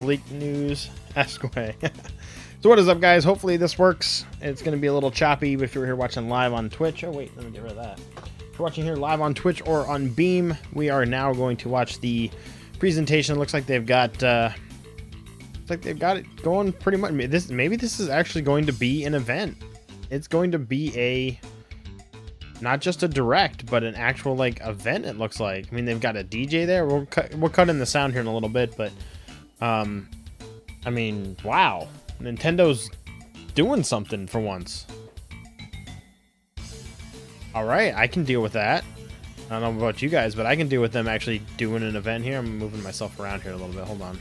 leak news. Ask away. so what is up, guys? Hopefully this works. It's going to be a little choppy if you're here watching live on Twitch. Oh, wait. Let me get rid of that. If you're watching here live on Twitch or on Beam, we are now going to watch the presentation. It looks like they've got... Uh, like they've got it going pretty much. This Maybe this is actually going to be an event. It's going to be a not just a direct, but an actual like event. It looks like. I mean, they've got a DJ there. We'll cut we'll cut in the sound here in a little bit, but um, I mean, wow, Nintendo's doing something for once. All right, I can deal with that. I don't know about you guys, but I can deal with them actually doing an event here. I'm moving myself around here a little bit. Hold on.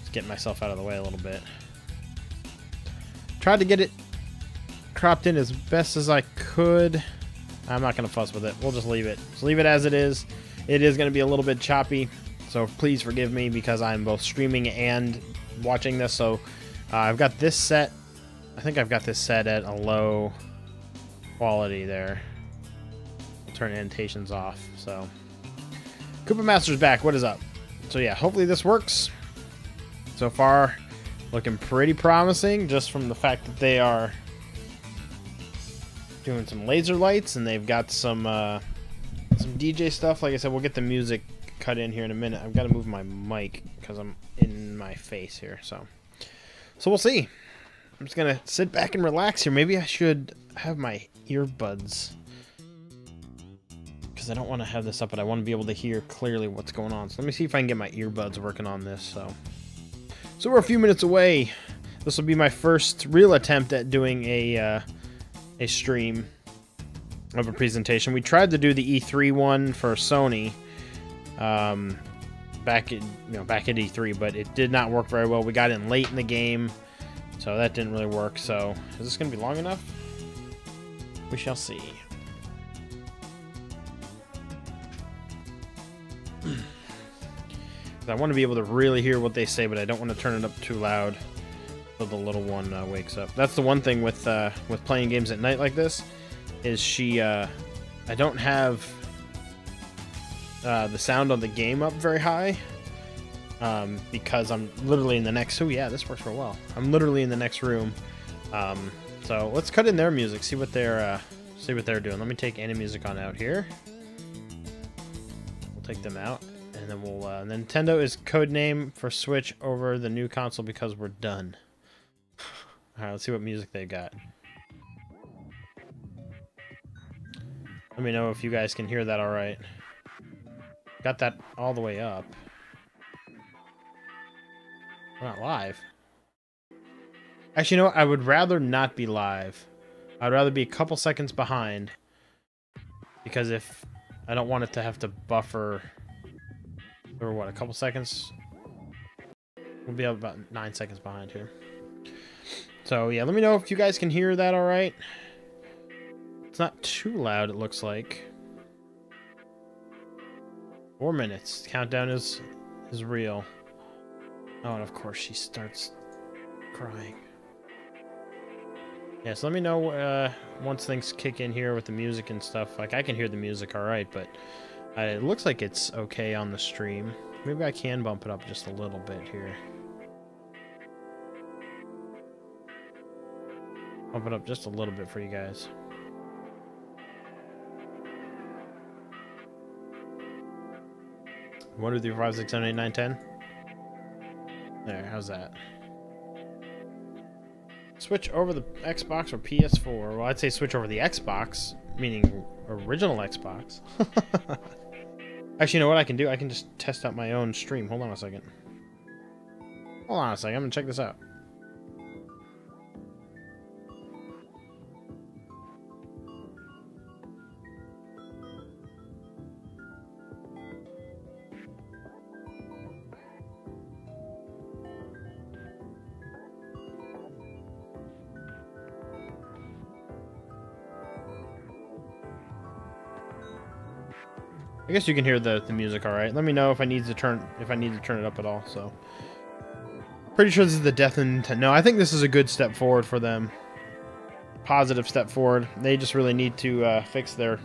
Just getting myself out of the way a little bit. Tried to get it cropped in as best as I could. I'm not going to fuss with it. We'll just leave it. Just leave it as it is. It is going to be a little bit choppy, so please forgive me because I'm both streaming and watching this. So uh, I've got this set. I think I've got this set at a low quality there. I'll turn annotations off. So Koopa Master's back. What is up? So yeah, hopefully this works. So far, looking pretty promising just from the fact that they are doing some laser lights and they've got some uh, some DJ stuff. Like I said, we'll get the music cut in here in a minute. I've got to move my mic because I'm in my face here. So, so we'll see. I'm just gonna sit back and relax here. Maybe I should have my earbuds because I don't want to have this up, but I want to be able to hear clearly what's going on. So let me see if I can get my earbuds working on this. So, so we're a few minutes away. This will be my first real attempt at doing a. Uh, a stream of a presentation. We tried to do the E3 one for Sony um, back at you know back at E3, but it did not work very well. We got in late in the game, so that didn't really work. So is this going to be long enough? We shall see. I want to be able to really hear what they say, but I don't want to turn it up too loud so the little one uh, wakes up. That's the one thing with uh, with playing games at night like this, is she. Uh, I don't have uh, the sound on the game up very high, um, because I'm literally in the next. Oh yeah, this works real well. I'm literally in the next room. Um, so let's cut in their music. See what they're uh, see what they're doing. Let me take any music on out here. We'll take them out. And then we'll, uh, Nintendo is code name for Switch over the new console because we're done. Alright, let's see what music they got. Let me know if you guys can hear that alright. Got that all the way up. We're not live. Actually, you know what? I would rather not be live. I'd rather be a couple seconds behind. Because if... I don't want it to have to buffer... Or what, a couple seconds? We'll be about nine seconds behind here. So yeah, let me know if you guys can hear that all right. It's not too loud, it looks like. Four minutes. Countdown is is real. Oh, and of course she starts crying. Yeah, so let me know uh, once things kick in here with the music and stuff. Like, I can hear the music all right, but uh, it looks like it's okay on the stream. Maybe I can bump it up just a little bit here. Bump it up just a little bit for you guys. One, two, three, four, five, six, seven, eight, nine, ten. There, how's that? Switch over the Xbox or PS4. Well, I'd say switch over the Xbox, meaning original Xbox. Actually, you know what I can do? I can just test out my own stream. Hold on a second. Hold on a second. I'm going to check this out. I guess you can hear the, the music all right. Let me know if I need to turn if I need to turn it up at all. So, pretty sure this is the death in Nintendo. No, I think this is a good step forward for them. Positive step forward. They just really need to uh, fix their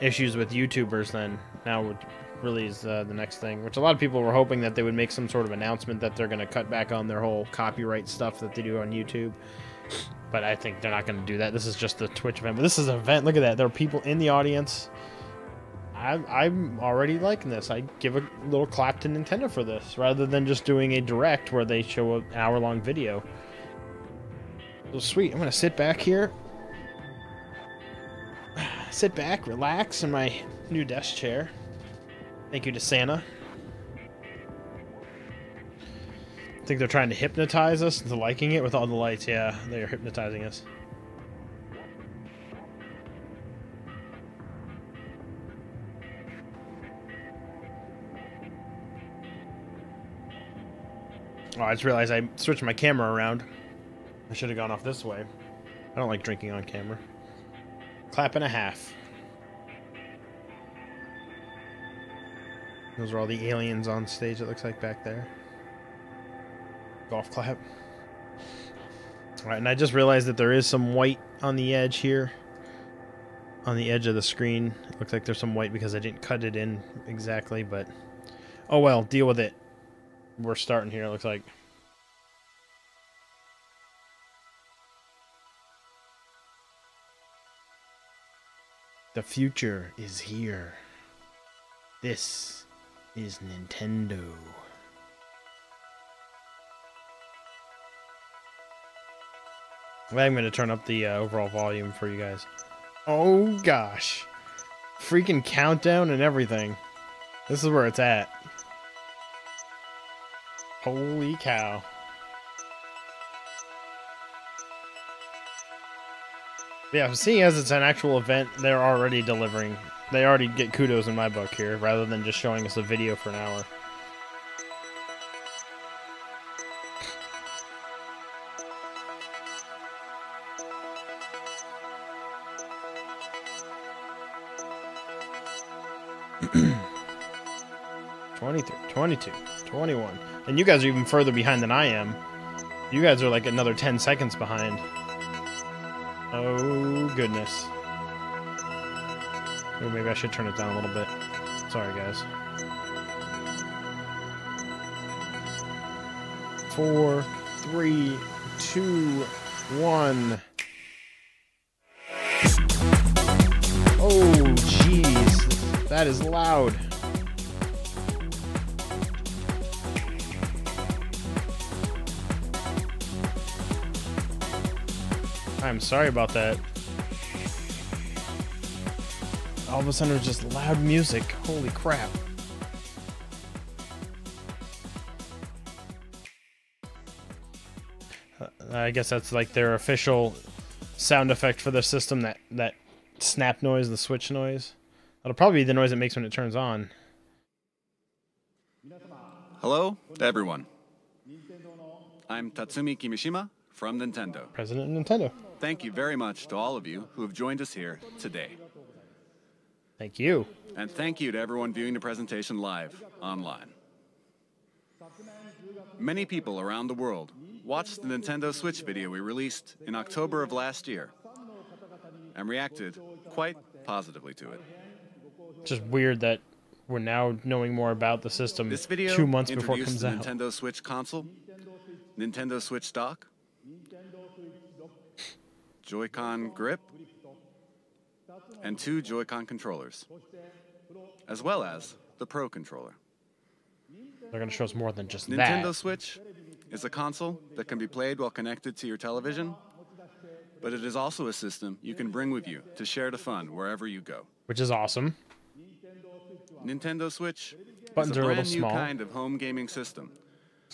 issues with YouTubers. Then now, really is uh, the next thing. Which a lot of people were hoping that they would make some sort of announcement that they're going to cut back on their whole copyright stuff that they do on YouTube. But I think they're not going to do that. This is just a Twitch event. But this is an event. Look at that. There are people in the audience. I'm, I'm already liking this. I give a little clap to Nintendo for this, rather than just doing a direct where they show an hour-long video. So sweet. I'm gonna sit back here, sit back, relax in my new desk chair. Thank you to Santa. I think they're trying to hypnotize us into liking it with all the lights. Yeah, they are hypnotizing us. Oh, I just realized I switched my camera around. I should have gone off this way. I don't like drinking on camera. Clap and a half. Those are all the aliens on stage, it looks like, back there. Golf clap. Alright, and I just realized that there is some white on the edge here. On the edge of the screen. It looks like there's some white because I didn't cut it in exactly, but... Oh well, deal with it we're starting here, it looks like. The future is here. This is Nintendo. I'm going to turn up the uh, overall volume for you guys. Oh gosh. Freaking countdown and everything. This is where it's at. Holy cow. Yeah, seeing as it's an actual event, they're already delivering. They already get kudos in my book here, rather than just showing us a video for an hour. Twenty-three, twenty-two, twenty-one. And you guys are even further behind than I am. You guys are like another 10 seconds behind. Oh, goodness. Maybe I should turn it down a little bit. Sorry, guys. Four, three, two, one. Oh, jeez. That is loud. I'm sorry about that. All of a sudden, it was just loud music. Holy crap. Uh, I guess that's like their official sound effect for the system, that, that snap noise, the switch noise. That'll probably be the noise it makes when it turns on. Hello to everyone. I'm Tatsumi Kimishima from Nintendo. President of Nintendo. Thank you very much to all of you who have joined us here today. Thank you. And thank you to everyone viewing the presentation live online. Many people around the world watched the Nintendo Switch video we released in October of last year and reacted quite positively to it. Just weird that we're now knowing more about the system this video two months before it comes the out. Nintendo Switch console, Nintendo Switch dock, Joy-Con grip, and two Joy-Con controllers, as well as the Pro controller. They're going to show us more than just Nintendo that. Nintendo Switch is a console that can be played while connected to your television, but it is also a system you can bring with you to share the fun wherever you go. Which is awesome. Nintendo Switch Buttons is a are a brand little new small. kind of home gaming system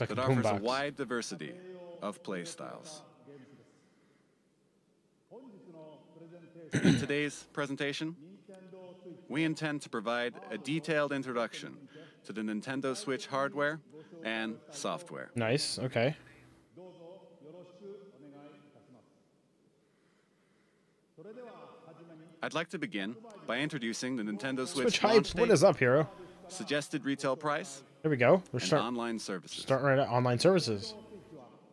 like that a offers a wide diversity of play styles. In today's presentation, we intend to provide a detailed introduction to the Nintendo Switch hardware and software. Nice. Okay. I'd like to begin by introducing the Nintendo Switch, Switch hype. date, is up, hero? suggested retail price, There we go. We're and start, online services. starting right at online services.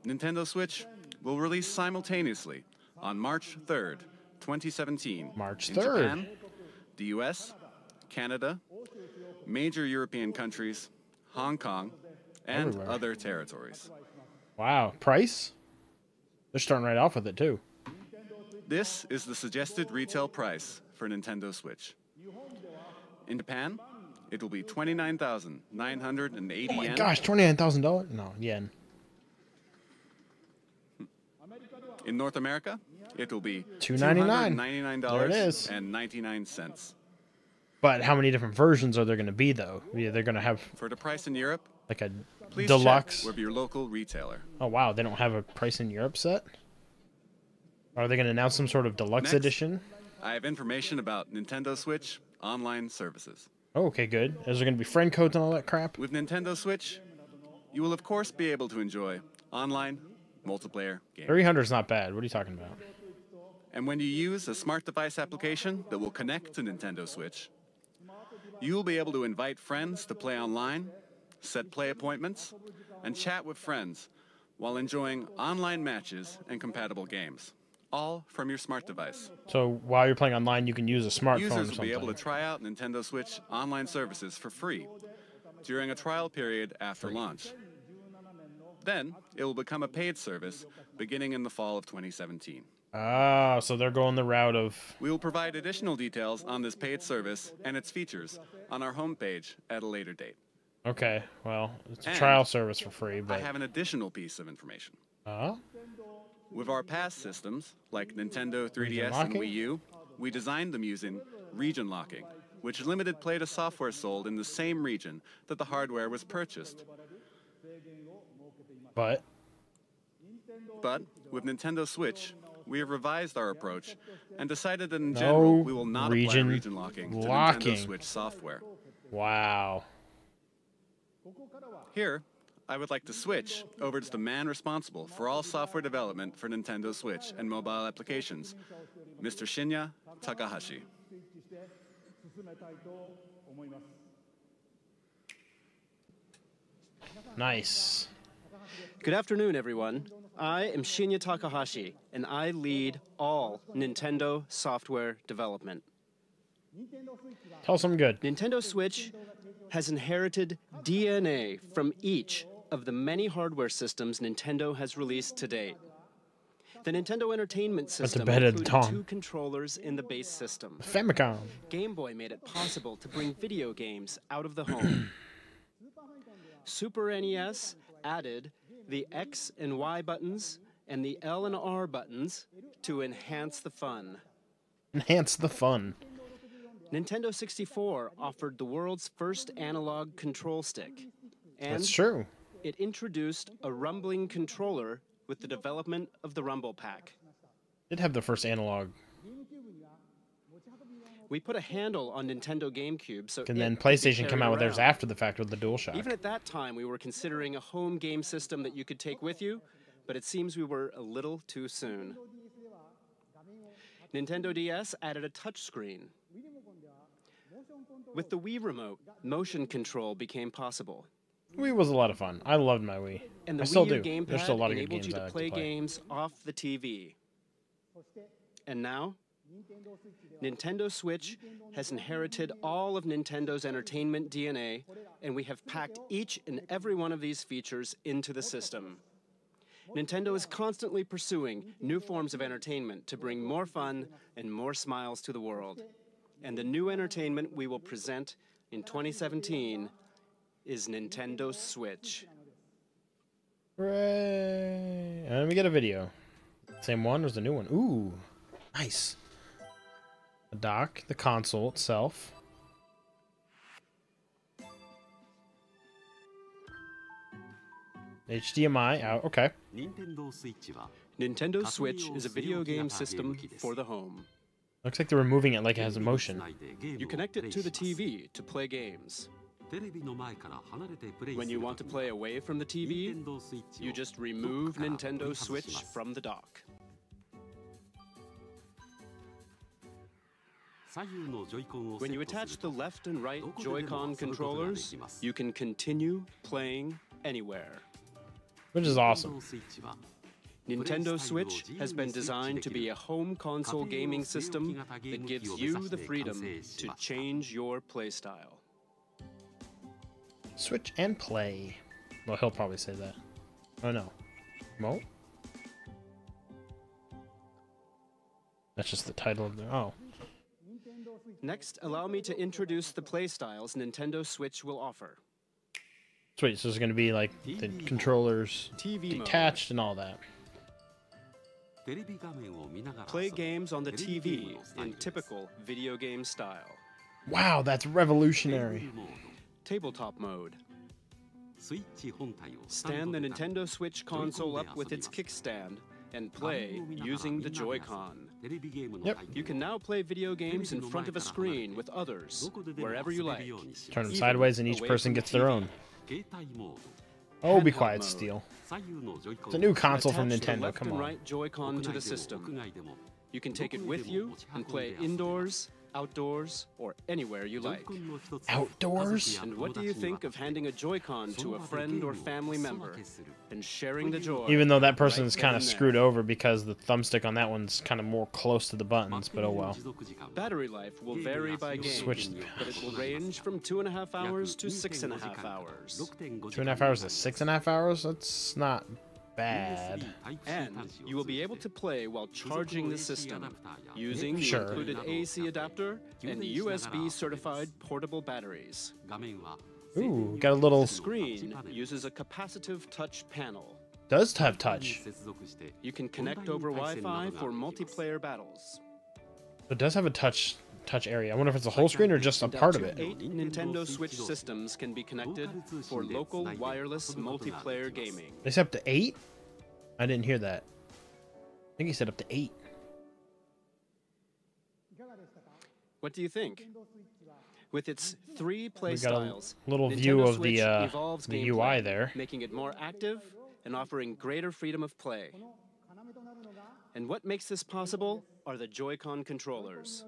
Nintendo Switch will release simultaneously on March 3rd, 2017. March in 3rd. Japan, the US, Canada, major European countries, Hong Kong, and Everywhere. other territories. Wow. Price? They're starting right off with it too. This is the suggested retail price for Nintendo Switch. In Japan, it will be 29,980 Oh my yen. gosh, twenty nine thousand dollars? No, yen. In North America, it will be $2.99. 299 There it is. and 99 cents. But how many different versions are there going to be though? Yeah, they're going to have For the price in Europe, like a please deluxe. check with your local retailer. Oh wow, they don't have a price in Europe set. Are they going to announce some sort of deluxe Next. edition? I have information about Nintendo Switch online services. Oh, okay, good. Is there going to be friend codes and all that crap? With Nintendo Switch, you will of course be able to enjoy online multiplayer games. Three hundred is not bad. What are you talking about? And when you use a smart device application that will connect to Nintendo Switch, you will be able to invite friends to play online, set play appointments, and chat with friends while enjoying online matches and compatible games, all from your smart device. So while you're playing online, you can use a smartphone Users will be able to try out Nintendo Switch online services for free during a trial period after launch. Then, it will become a paid service beginning in the fall of 2017. Ah, so they're going the route of We will provide additional details on this paid service and its features on our homepage at a later date. okay. Well, it's a And trial service for free, but. I have an additional piece of information. uh, With our past systems, like Nintendo 3DS and? Wii U, we designed them using region locking, which limited play to software sold in the same region that the hardware was purchased. but But with Nintendo Switch, we have revised our approach and decided that in No general we will not region apply region locking to. Nintendo Switch software. wow. Here, I would like to switch over to the man responsible for all software development for Nintendo Switch and mobile applications, Mr. Shinya Takahashi. Nice. Good afternoon, everyone. I am Shinya Takahashi, and I lead all Nintendo software development. Tell us something good. Nintendo Switch has inherited DNA from each of the many hardware systems Nintendo has released to date. The Nintendo Entertainment System bed at the included two controllers in the base system. Famicom. Game Boy made it possible to bring video games out of the home. Super NES added the X and Y buttons and the L and R buttons to enhance the fun. Enhance the fun. Nintendo 64 offered the world's first analog control stick. And That's true. it introduced a rumbling controller with the development of the Rumble Pack. Did have the first analog, We put a handle on Nintendo GameCube so and then PlayStation came out with theirs after the fact with the DualShock. Even at that time, we were considering a home game system that you could take with you, but it seems we were a little too soon. Nintendo DS added a touchscreen. With the Wii Remote, motion control became possible. Wii was a lot of fun. I loved my Wii. And the I still Wii U do. There's still a lot of good games you to like play to play. games off the TV. And now, Nintendo Switch has inherited all of Nintendo's entertainment DNA, and we have packed each and every one of these features into the system. Nintendo is constantly pursuing new forms of entertainment to bring more fun and more smiles to the world. And the new entertainment we will present in 2017 is Nintendo Switch. Hooray! And we get a video. Same one? There's a new one. Ooh, nice the dock, the console itself. HDMI out, okay. Nintendo Switch is a video game system for the home. Looks like they're removing it like it has a motion. You connect it to the TV to play games. When you want to play away from the TV, you just remove Nintendo Switch from the dock. When you attach the left and right Joy-Con controllers, you can continue playing anywhere. Which is awesome. Nintendo Switch has been designed to be a home console gaming system that gives you the freedom to change your playstyle. Switch and play. Well, he'll probably say that. Oh no. Won't? That's just the title of the... Oh. Next, allow me to introduce the playstyles Nintendo Switch will offer. Sweet, so it's going to be like the controllers TV detached mode. and all that. Play games on the TV in typical video game style. Wow, that's revolutionary. Tabletop mode. Stand the Nintendo Switch console up with its kickstand and play using the Joy-Con. Yep. You can now play video games in front of a screen with others, wherever you like. Turn them sideways and each person gets their own. Oh, be quiet, Steel. It's a new console from Nintendo, come on. You can take it with you and play indoors, outdoors, or anywhere you like. Outdoors? And what do you think of handing a Joy-Con to a friend or family member and sharing the joy? Even though that person is kind of screwed over because the thumbstick on that one's kind of more close to the buttons, but oh well. Battery life will vary by game, Switch. but it will range from two and a half hours to six and a half hours. Two and a half hours to six and a half hours? That's not bad. And you will be able to play while charging the system using the included AC adapter and USB certified portable batteries. Ooh, got a little the screen uses a capacitive touch panel. Does have touch. You can connect over Wi-Fi for multiplayer battles. It does have a touch touch area. I wonder if it's the whole screen or just a part of it. Eight Nintendo Switch systems can be connected for local wireless multiplayer gaming. They said up to eight? I didn't hear that. I think he said up to eight. What do you think? With its three play We got a styles, little Nintendo view of Switch the, uh, the gameplay, UI there. making it more active and offering greater freedom of play. And what makes this possible are the Joy-Con controllers.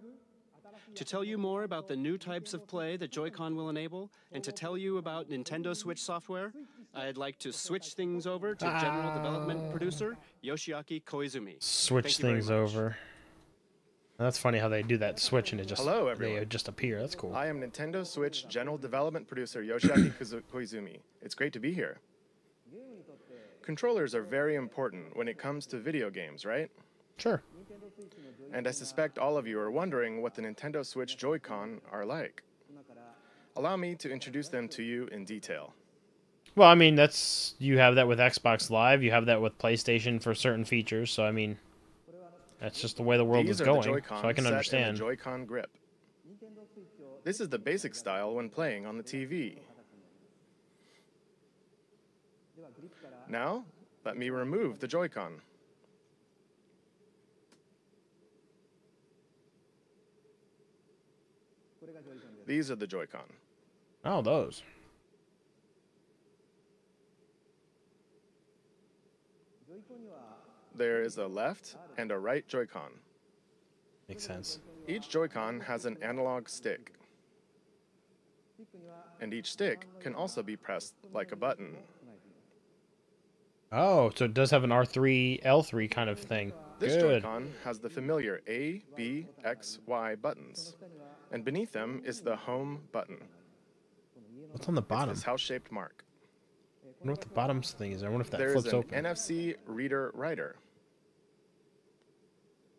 To tell you more about the new types of play that Joy-Con will enable, and to tell you about Nintendo Switch software, I'd like to switch things over to General ah. Development Producer Yoshiaki Koizumi. Switch Thank things over. That's funny how they do that switch and it just Hello, they just appear. That's cool. I am Nintendo Switch General Development Producer Yoshiaki Koizumi. It's great to be here. Controllers are very important when it comes to video games, right? Sure. And I suspect all of you are wondering what the Nintendo Switch Joy-Con are like. Allow me to introduce them to you in detail. Well, I mean, that's you have that with Xbox Live. You have that with PlayStation for certain features. So I mean, that's just the way the world These is going. So I can understand. the Joy-Con grip. This is the basic style when playing on the TV. Now, let me remove the Joy-Con. These are the Joy-Con. Oh, those. There is a left and a right Joy-Con. Makes sense. Each Joy-Con has an analog stick. And each stick can also be pressed like a button. Oh, so it does have an R3, L3 kind of thing. This Good. Joy-Con has the familiar A, B, X, Y buttons. And beneath them is the home button. What's on the bottom? This house-shaped mark. I wonder what the bottom thing is. I wonder if that There is flips an open. NFC reader writer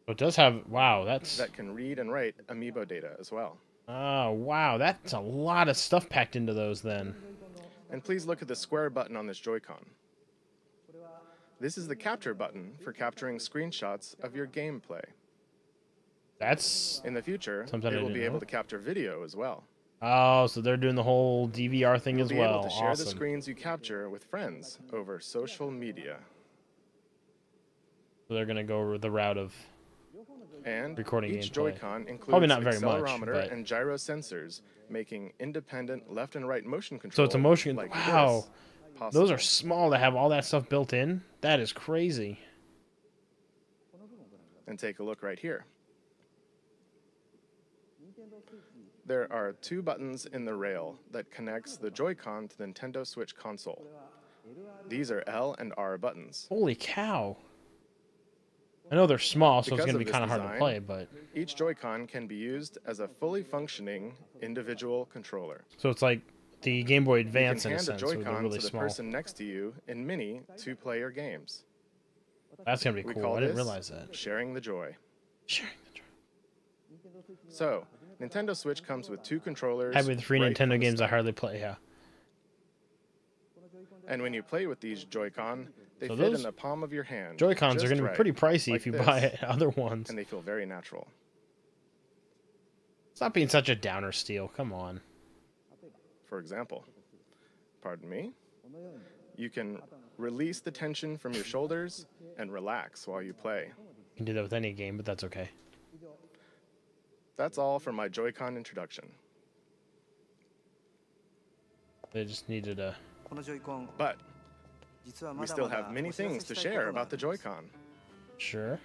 So it does have. Wow, that's. that can read and write Amiibo data as well. Oh, wow, that's a lot of stuff packed into those. Then. And please look at the square button on this Joy-Con. This is the capture button for capturing screenshots of your gameplay. That's. In the future, Something I it will be know. able to capture video as well. Oh, so they're doing the whole DVR thing You'll as be well. able to share the screens you capture with friends over social media. So they're gonna go the route of. And Recording each. Joy-Con includes Probably not very much, accelerometer but- and gyro sensors, making independent left and right motion control. So it's a motion. like wow, possible. those are small to have all that stuff built in. That is crazy. And take a look right here. There are two buttons in the rail that connects the Joy-Con to the Nintendo Switch console. These are L and R buttons. Holy cow! I know they're small, so it's gonna be kind of hard to play, but Each Joy-Con can be used as a fully functioning individual controller. so it's like the Game Boy Advance in a a sense, Joy-Con really to the small. person next to you in mini two-player games. That's gonna be cool. I didn't realize that. sharing the joy. Sharing the joy. So, Nintendo Switch comes with two controllers. Happy with the free right Nintendo games I hardly play. Yeah. And when you play with these Joy-Con, they So fit in the palm of your hand. Joy Cons are just gonna be pretty pricey like if you this, buy other ones. And they feel very natural. Stop being such a downer, Steel. Come on. For example, pardon me, you can release the tension from your shoulders and relax while you play. You can do that with any game, but that's okay. That's all for my Joy-Con introduction. They just needed a... But we still have many things to share about the Joy-Con. Sure.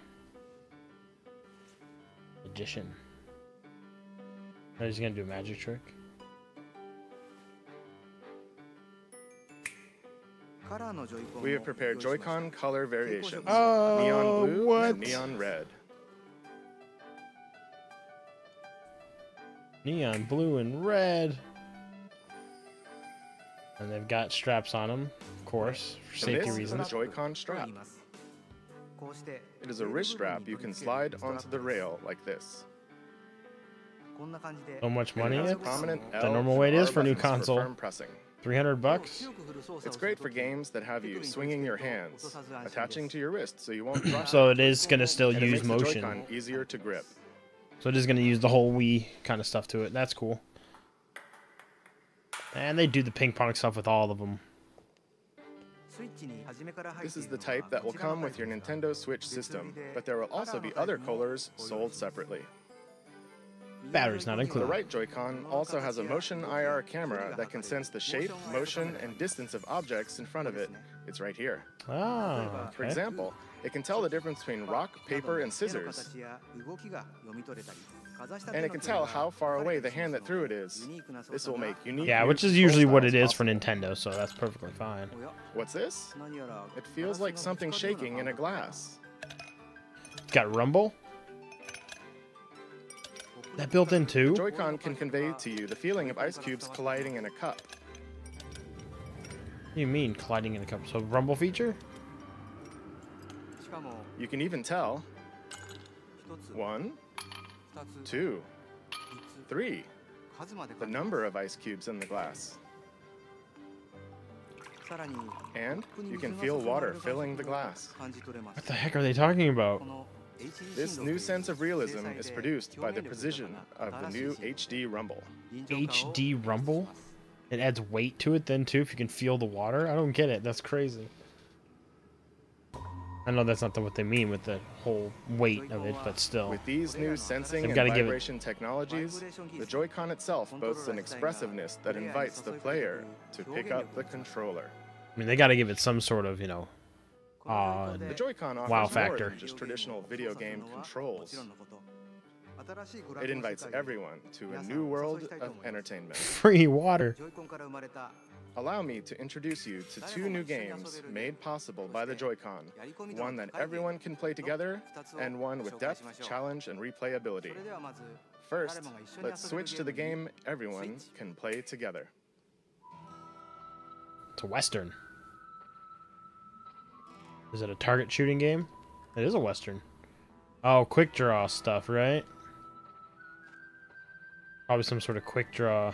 Magician. Are you gonna do a magic trick. We have prepared Joy-Con color variations. Oh, neon blue oh, what? and neon red. neon blue and red. And they've got straps on them, of course, for safety reasons. Is Joy-Con strap. It is a wrist strap you can slide onto the rail like this. So much money the normal way it is for a new console. For 300 bucks. It's great for games that have you swinging your hands, attaching to your wrist so you won't So it is going to still and use motion. easier to grip. So it is going to use the whole Wii kind of stuff to it. That's cool. And they do the ping pong stuff with all of them. This is the type that will come with your Nintendo Switch system, but there will also be other colors sold separately. Batteries not included. The right Joy-Con also has a motion IR camera that can sense the shape, motion, and distance of objects in front of it. It's right here. Ah, okay. For example, it can tell the difference between rock, paper, and scissors. And it can tell how far away the hand that threw it is. This will make unique. Yeah, which is usually what it is for Nintendo, so that's perfectly fine. What's this? It feels like something shaking in a glass. It's got rumble? That built in too? Joy-Con can convey to you the feeling of ice cubes colliding in a cup. What do you mean colliding in a cup? So rumble feature? You can even tell. One, two, three. The number of ice cubes in the glass. And you can feel water filling the glass. What the heck are they talking about? This new sense of realism is produced by the precision of the new HD Rumble. HD Rumble? It adds weight to it then too if you can feel the water? I don't get it. That's crazy. I know that's not what they mean with the whole weight of it, but still. With these new sensing and vibration it... technologies, the Joy-Con itself boasts an expressiveness that invites the player to pick up the controller. I mean, they got to give it some sort of, you know, uh, the Joy-Con offers wow factor. just traditional video game controls. It invites everyone to a new world of entertainment. Free water. Allow me to introduce you to two new games made possible by the Joy-Con, one that everyone can play together, and one with depth, challenge, and replayability. First, let's switch to the game everyone can play together. It's a Western. Is it a target shooting game? It is a Western. Oh, quick draw stuff, right? Probably some sort of quick draw.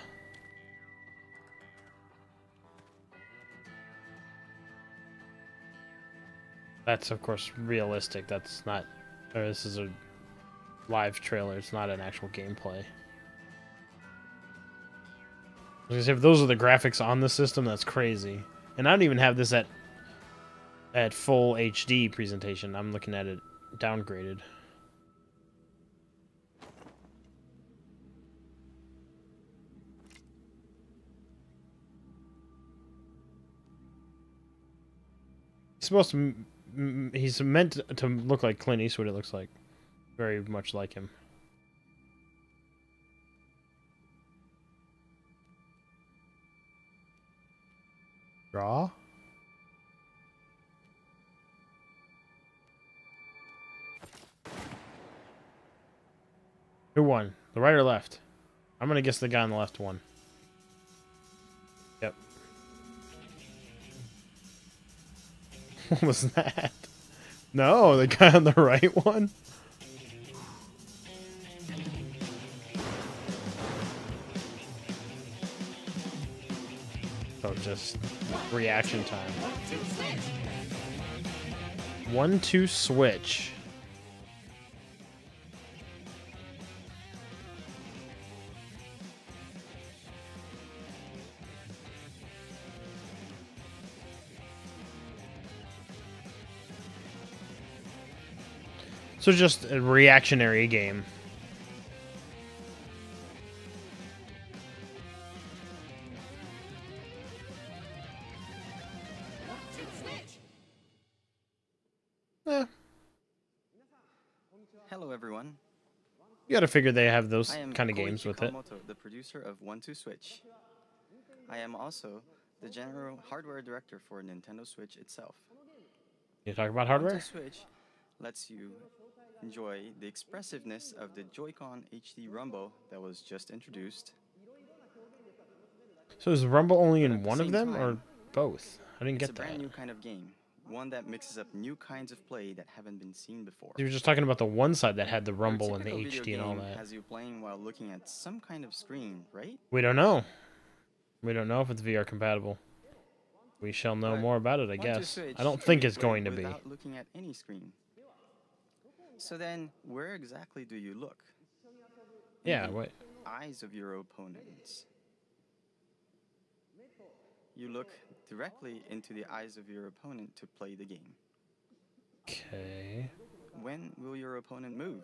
That's, of course, realistic. That's not. This is a live trailer. It's not an actual gameplay. If those are the graphics on the system, that's crazy. And I don't even have this at at full HD presentation. I'm looking at it downgraded. Supposed to. He's meant to look like Clint Eastwood. It looks like very much like him. Draw. Who won? The right or left? I'm gonna guess the guy on the left won. What was that? No, the guy on the right one. So just reaction time. One two switch. So just a reactionary game. Eh, Hello, everyone. you gotta figure they have those kind of Koichi games with it. Kawamoto, the producer of One Two Switch. I am also the general hardware director for Nintendo Switch itself. You talk about hardware? Switch lets you enjoy the expressiveness of the Joy-Con HD Rumble that was just introduced. So is Rumble only in one of them or both? I didn't get that. It's a brand new kind of game, one that mixes up new kinds of play that haven't been seen before. You were just talking about the one side that had the Rumble and the HD and all that. Has you playing while looking at some kind of screen, right? We don't know. We don't know if it's VR compatible. We shall know more about it, I guess. I don't think it's going to be. without looking at any screen. So then, where exactly do you look? Yeah, wait. Eyes of your opponents. You look directly into the eyes of your opponent to play the game. Okay. When will your opponent move?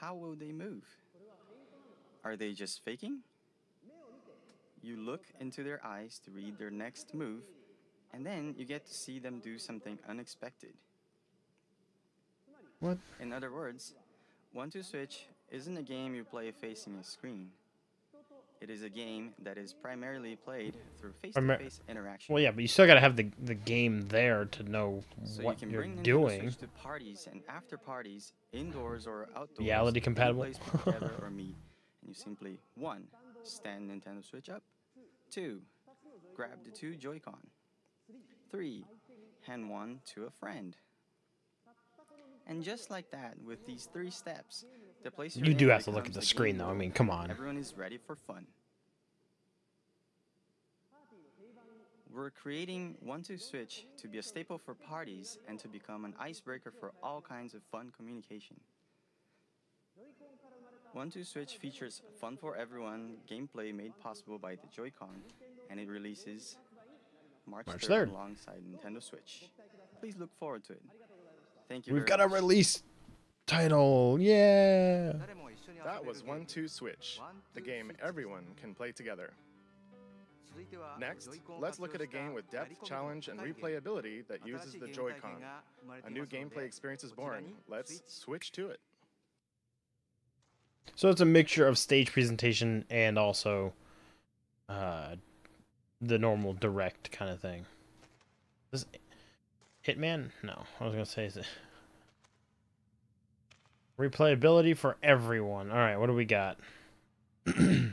How will they move? Are they just faking? You look into their eyes to read their next move, and then you get to see them do something unexpected. What? In other words, One Two Switch isn't a game you play facing a screen. It is a game that is primarily played through face-to-face interaction. Well, yeah, but you still got to have the the game there to know So what you can you're bring doing. To parties and after parties, indoors or outdoors. Reality compatible. or meet, and you simply one, stand Nintendo Switch up. Two, grab the two Joy-Con. Three, hand one to a friend. And just like that, with these three steps, the place you're do have to look at the screen, though. I mean, come on. Everyone is ready for fun. We're creating One Two Switch to be a staple for parties and to become an icebreaker for all kinds of fun communication. One Two Switch features fun for everyone gameplay made possible by the Joy-Con, and it releases March, March 3rd, 3rd. alongside Nintendo Switch. Please look forward to it. Thank you. We've got much. a release title. Yeah. That was One Two Switch, the game everyone can play together. Next, let's look at a game with depth, challenge, and replayability that uses the Joy-Con. A new gameplay experience is born. Let's switch to it. So it's a mixture of stage presentation and also uh, the normal direct kind of thing. This Hitman? No, I was gonna say is it replayability for everyone. All right, what do we got? it's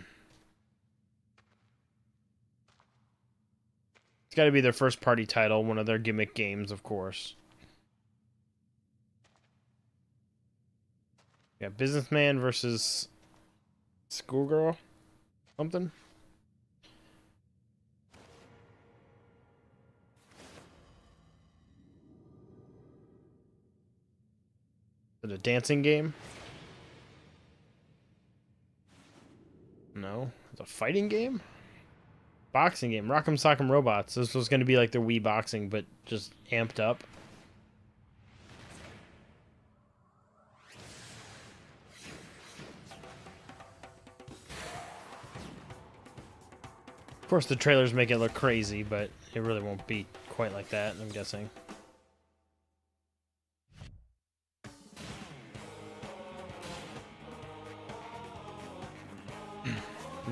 got to be their first party title, one of their gimmick games, of course. Yeah, businessman versus schoolgirl, something. It a dancing game? No, it's a fighting game. Boxing game, Rock'em Sock'em Robots. This was going to be like the Wii boxing, but just amped up. Of course, the trailers make it look crazy, but it really won't be quite like that, I'm guessing.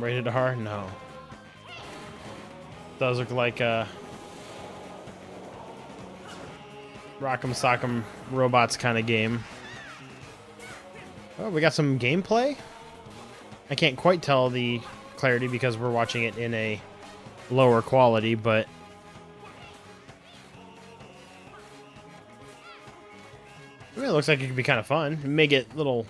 Rated R? No. Does look like a Rock'em Sock'em Robots kind of game. Oh, we got some gameplay? I can't quite tell the clarity because we're watching it in a lower quality, but I mean, it looks like it could be kind of fun. It may get little,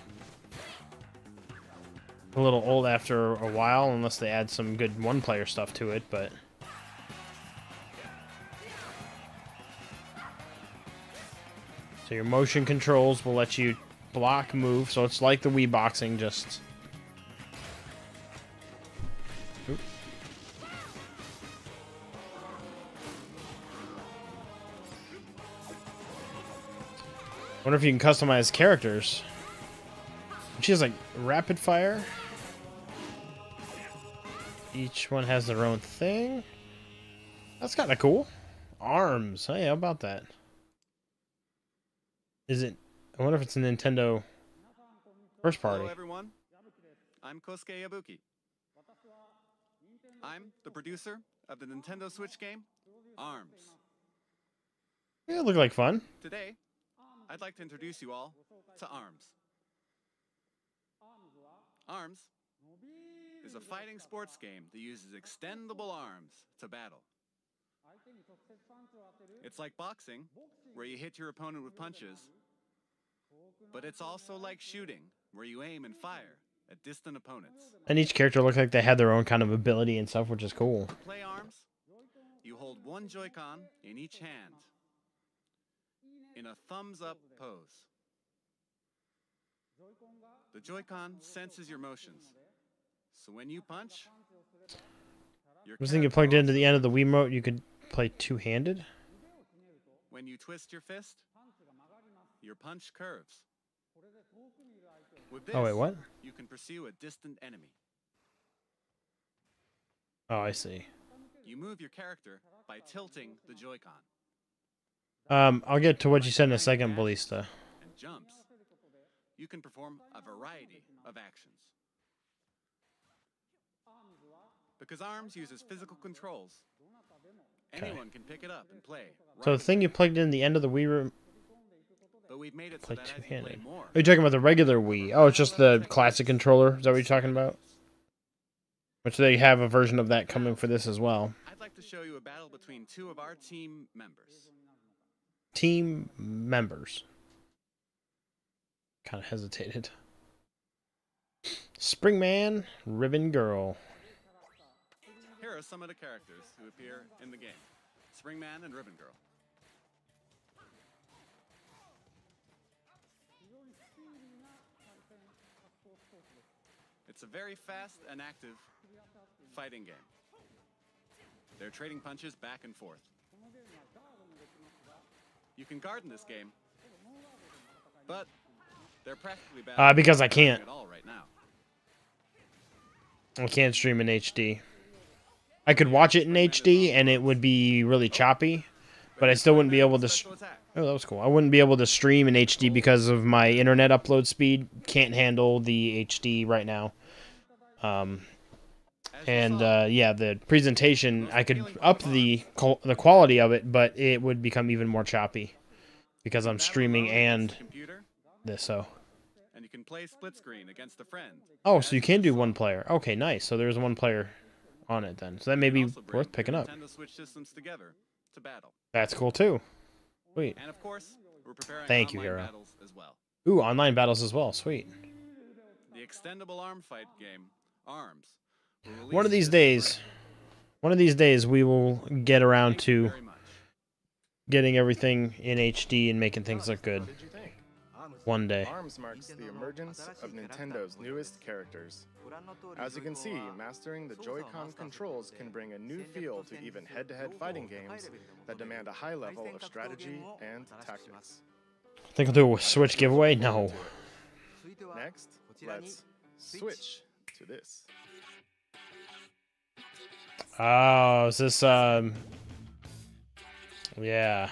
a little old after a while, unless they add some good one-player stuff to it. But so your motion controls will let you block, move. So it's like the Wii boxing, just. Wonder if you can customize characters. She has like rapid fire. Each one has their own thing. That's kind of cool. Arms. Hey, how about that? Is it? I wonder if it's a Nintendo first party. Hello, everyone. I'm Kosuke Yabuki. I'm the producer of the Nintendo Switch game, ARMS. Yeah, it looked like fun. Today, I'd like to introduce you all to ARMS. ARMS is a fighting sports game that uses extendable arms to battle. It's like boxing, where you hit your opponent with punches, but it's also like shooting, where you aim and fire at distant opponents. And each character looked like they had their own kind of ability and stuff, which is cool. Play ARMS, you hold one Joy-Con in each hand in a thumbs up pose. The Joy-Con senses your motions. So when you punch, was thinking plugged into the end of the Wiimote, you could play two-handed. When you twist your fist, your punch curves. This, Oh wait, what? you can pursue a distant enemy. Oh, I see. You move your character by tilting the Joy-Con Um, I'll get to what you said in a second, Ballista. and jumps. You can perform a variety of actions. Because ARMS uses physical controls, anyone can pick it up and play. So the thing you plugged in the end of the Wii room, But we've made it so play that you play two-handed. more, Are you talking about the regular Wii? Oh, it's just the classic controller. Is that what you're talking about? Which they have a version of that coming for this as well. I'd like to show you a battle between two of our team members. Team members. Kind of hesitated. Springman, Ribbon Girl. Are some of the characters who appear in the game. Springman and Ribbon Girl. It's a very fast and active fighting game. They're trading punches back and forth. You can guard in this game, but they're practically bad Uh, because I can't. at all right now. I can't stream in HD. I could watch it in HD and it would be really choppy, but I still wouldn't be able to. Special s- attack. Oh, that was cool. I wouldn't be able to stream in HD because of my internet upload speed. Can't handle the HD right now. Um, and uh, yeah, the presentation I could up the the quality of it, but it would become even more choppy because I'm streaming and this. So and you can play split screen against a friend. oh, so you can do one player. Okay, nice. So there's one player on it then. So that may be worth picking up. Switch systems together to battle. That's cool too. Sweet. And of course, we're preparing Thank you, Hero. battles as well. Ooh, online battles as well. Sweet. The extendable arm fight game, ARMS. One of these days, one of these days, we will get around Thank to getting everything in HD and making things look good one day. ARMS marks the emergence of Nintendo's newest characters. As you can see, mastering the Joy-Con controls can bring a new feel to even head-to-head fighting games that demand a high level of strategy and tactics. Think I'll do a Switch giveaway? No. Next, let's switch to this. Oh, is this um? Yeah.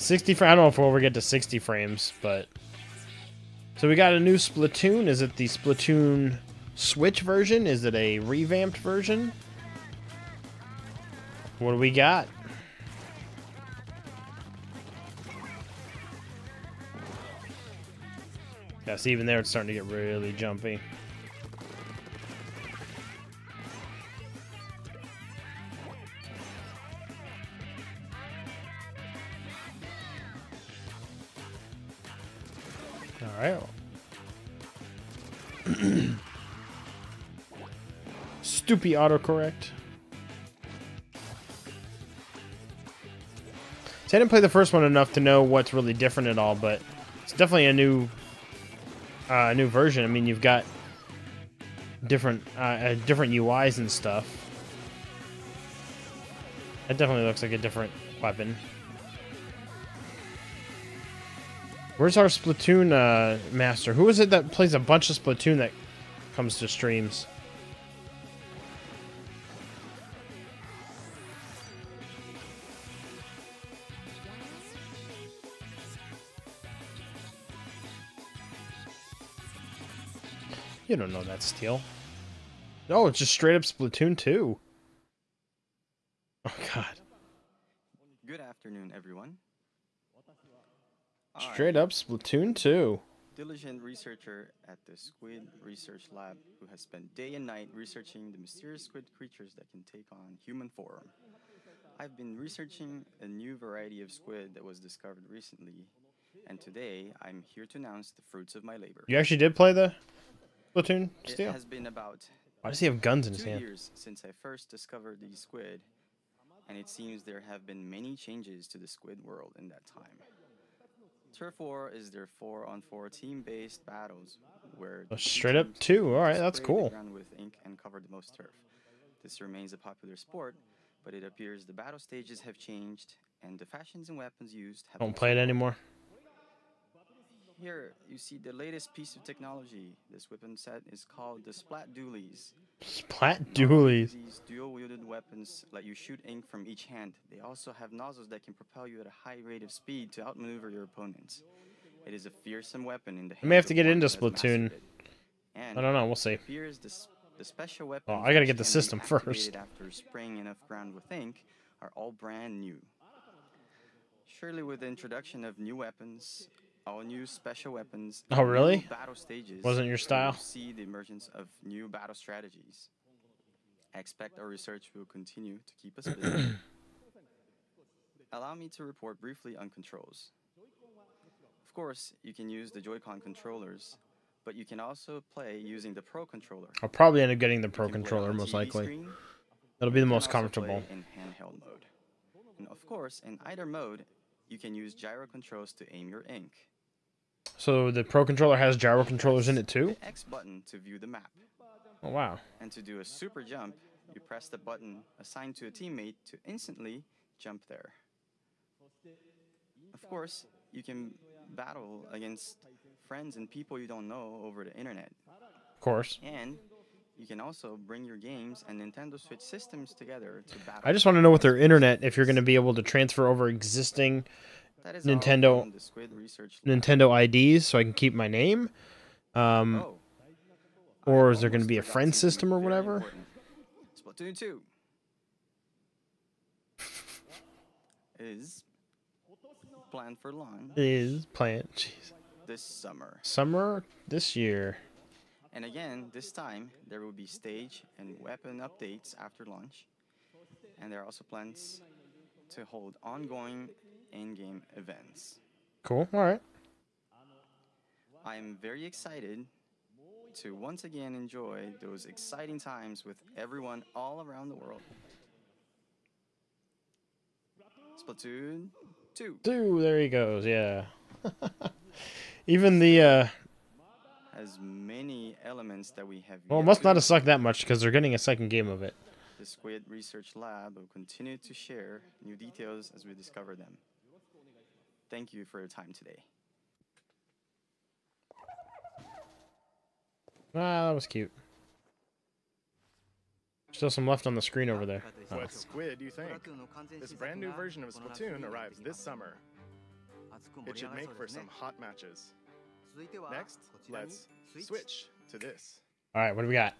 Sixty. Fra- I don't know if we'll ever get to sixty frames, but so we got a new Splatoon. Is it the Splatoon Switch version? Is it a revamped version? What do we got? See, even there it's starting to get really jumpy. All right. Stupid autocorrect. See, I didn't play the first one enough to know what's really different at all, but it's definitely a new, uh, new version. I mean, you've got different, uh, uh, different UIs and stuff. It definitely looks like a different weapon. Where's our Splatoon uh, master? Who is it that plays a bunch of Splatoon that comes to streams? You don't know that steel. No, it's just straight up Splatoon 2. Oh god. Good afternoon, everyone. Straight up Splatoon 2. diligent researcher at the Squid Research Lab who has spent day and night researching the mysterious squid creatures that can take on human form. I've been researching a new variety of squid that was discovered recently, and today I'm here to announce the fruits of my labor. You actually did play the Splatoon It has been about Why does he have guns in his two hand? years since I first discovered these squid, and it seems there have been many changes to the squid world in that time. Turf War is their four-on-four team-based battles where Oh, straight up two. All right, that's cool. with ink and cover the most turf. This remains a popular sport, but it appears the battle stages have changed and the fashions and weapons used have Don't play it anymore. Here, you see the latest piece of technology. This weapon set is called the Splat Dualies. Splat Not only do dualies. These dual-wielded weapons let you shoot ink from each hand. They also have nozzles that can propel you at a high rate of speed to outmaneuver your opponents. It is a fearsome weapon in the I may have to get into who has mastered Splatoon. And I don't know. We'll see. the, special weapons I gotta get the system first. After spraying enough ground with ink, are all brand new. Surely, with the introduction of new weapons, all new special weapons, Oh, really? battle stages, Wasn't your style? See the emergence of new battle strategies. I expect our research will continue to keep us busy. Allow me to report briefly on controls. Of course, you can use the Joy-Con controllers, but you can also play using the Pro controller. I'll probably end up getting the Pro controller most likely. screen, That'll be the most comfortable. in handheld mode. And of course, in either mode, you can use gyro controls to aim your ink. So the Pro controller has gyro controllers in it too? X button to view the map. Oh wow. And to do a super jump, you press the button assigned to a teammate to instantly jump there. Of course, you can battle against friends and people you don't know over the internet. Of course. And you can also bring your games and Nintendo Switch systems together to battle. I just want to know with their internet if you're going to be able to transfer over existing That is all Nintendo- from the Squid Research Lab. Nintendo IDs so I can keep my name. Um, Oh, or is there gonna be a friend system or whatever? Splatoon 2 is planned for launch is planned, jeez. this summer. summer this year. And again, this time there will be stage and weapon updates after launch. And there are also plans to hold ongoing in-game events. Cool. All right. I am very excited to once again enjoy those exciting times with everyone all around the world. Splatoon 2 Dude, there he goes. Yeah. Even the uh, has many elements that we have. well, it must not have sucked that much because they're getting a second game of it. The Squid Research Lab will continue to share new details as we discover them. Thank you for your time today. Ah, that was cute. Still some left on the screen over there. Oh. What squid do you think? This brand new version of Splatoon arrives this summer. It should make for some hot matches. Next, let's switch to this. All right, what do we got?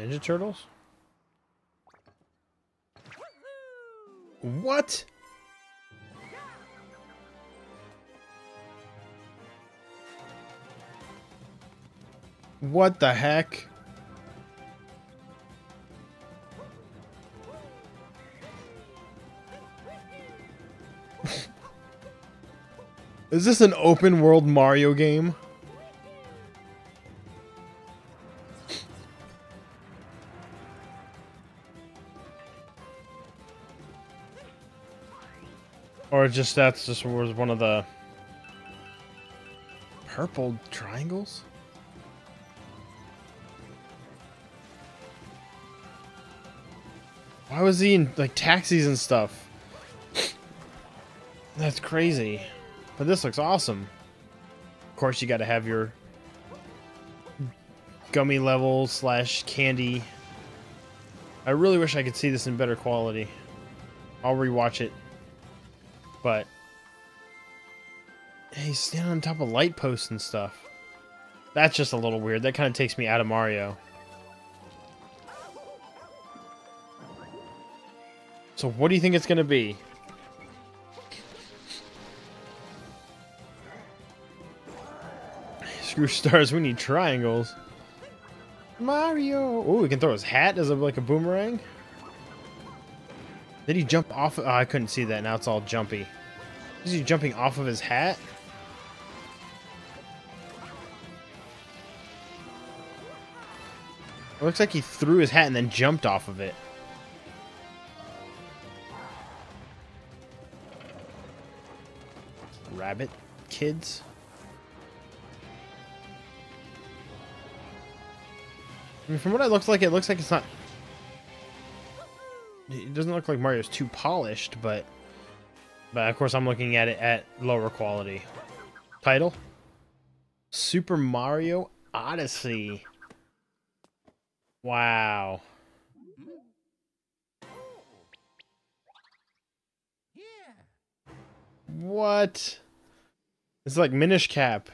Ninja Turtles? What? What the heck? Is this an open world Mario game? Or just that's just was one of the purple triangles? Why was he in like taxis and stuff? That's crazy. But this looks awesome. Of course, you got to have your gummy level slash candy. I really wish I could see this in better quality. I'll rewatch it. But he's standing on top of light posts and stuff. That's just a little weird. That kind of takes me out of Mario. So what do you think it's going to be? Screw stars, we need triangles. Mario! Oh, we can throw his hat as a, like a boomerang. Did he jump off? Oh, I couldn't see that. Now it's all jumpy. Is he jumping off of his hat? It looks like he threw his hat and then jumped off of it. Rabbit kids. I mean, from what it looks like, it looks like it's not... It doesn't look like Mario's too polished, but... But of course I'm looking at it at lower quality. Title? Super Mario Odyssey. Wow. What? It's like Minish Cap.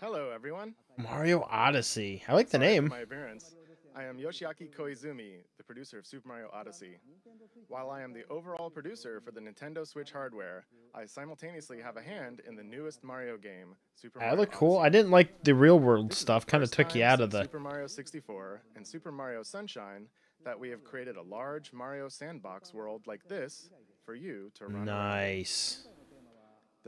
Hello, everyone. Mario Odyssey. I like the Sorry name. My appearance. I am Yoshiaki Koizumi, the producer of Super Mario Odyssey. While I am the overall producer for the Nintendo Switch hardware, I simultaneously have a hand in the newest Mario game, Super Mario looked cool. Odyssey. I didn't like the real world This stuff. Kind of took you out of the. Super Mario 64 and Super Mario Sunshine that we have created a large Mario sandbox world like this for you to run. around.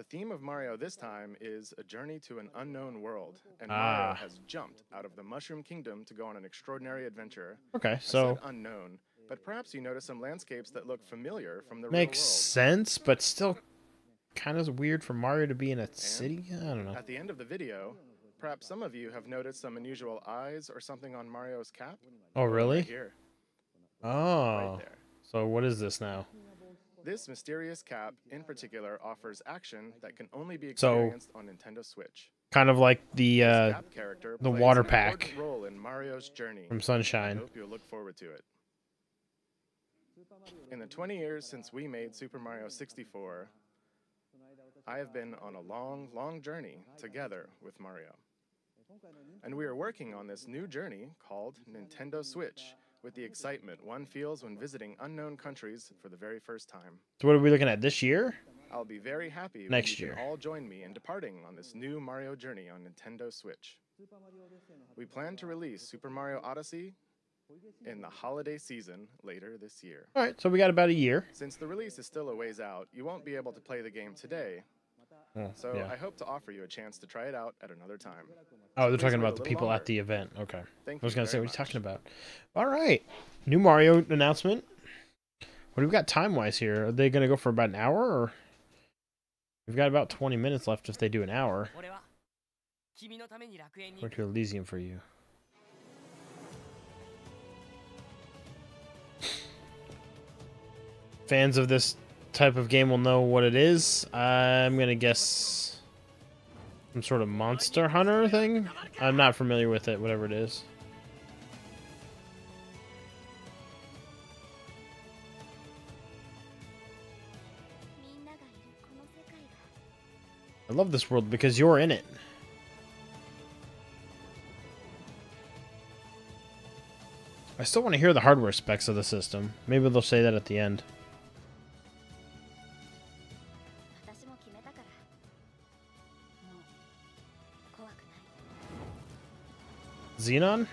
The theme of Mario this time is a journey to an unknown world, and Ah. Mario has jumped out of the Mushroom Kingdom to go on an extraordinary adventure. Okay, so unknown, but perhaps you notice some landscapes that look familiar from the makes sense, but still kind of weird for Mario to be in a city. I don't know. At the end of the video, perhaps some of you have noticed some unusual eyes or something on Mario's cap. Oh, really? Right here, right Oh, there. so what is this now? This mysterious cap, in particular, offers action that can only be So- experienced on Nintendo Switch. Kind of like the uh, the water pack role in Mario's journey. from I Sunshine. hope you'll look forward to it. In the 20 years since we made Super Mario 64, I have been on a long, long journey together with Mario. And we are working on this new journey called Nintendo Switch with the excitement one feels when visiting unknown countries for the very first time. So what are we looking at this year? I'll be very happy Next you year. all join me in departing on this new Mario journey on Nintendo Switch. We plan to release Super Mario Odyssey in the holiday season later this year. All right, so we got about a year. Since the release is still a ways out, you won't be able to play the game today, so yeah. I hope to offer you a chance to try it out at another time. Oh, they're Please talking about the people longer. at the event. Okay. Thank I was going to say, what are you talking about? All right. New Mario announcement. What do we got time wise here? Are they going to go for about an hour? Or? We've got about 20 minutes left if they do an hour. Go to Elysium for you. Fans of this type of game will know what it is. I'm gonna guess some sort of monster hunter thing. I'm not familiar with it, whatever it is. I love this world because you're in it. I still want to hear the hardware specs of the system. Maybe they'll say that at the end. Xenon?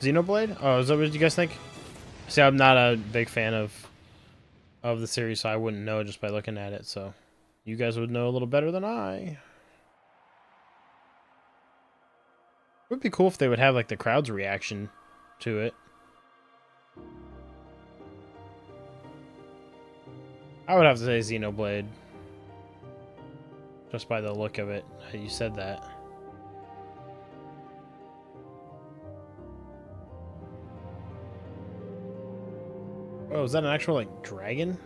Xenoblade? Oh, is that what you guys think? See, I'm not a big fan of of the series, so I wouldn't know just by looking at it. So, you guys would know a little better than I. It would be cool if they would have like the crowd's reaction to it. I would have to say Xenoblade. Just by the look of it. You said that. Oh, is that an actual, like, dragon?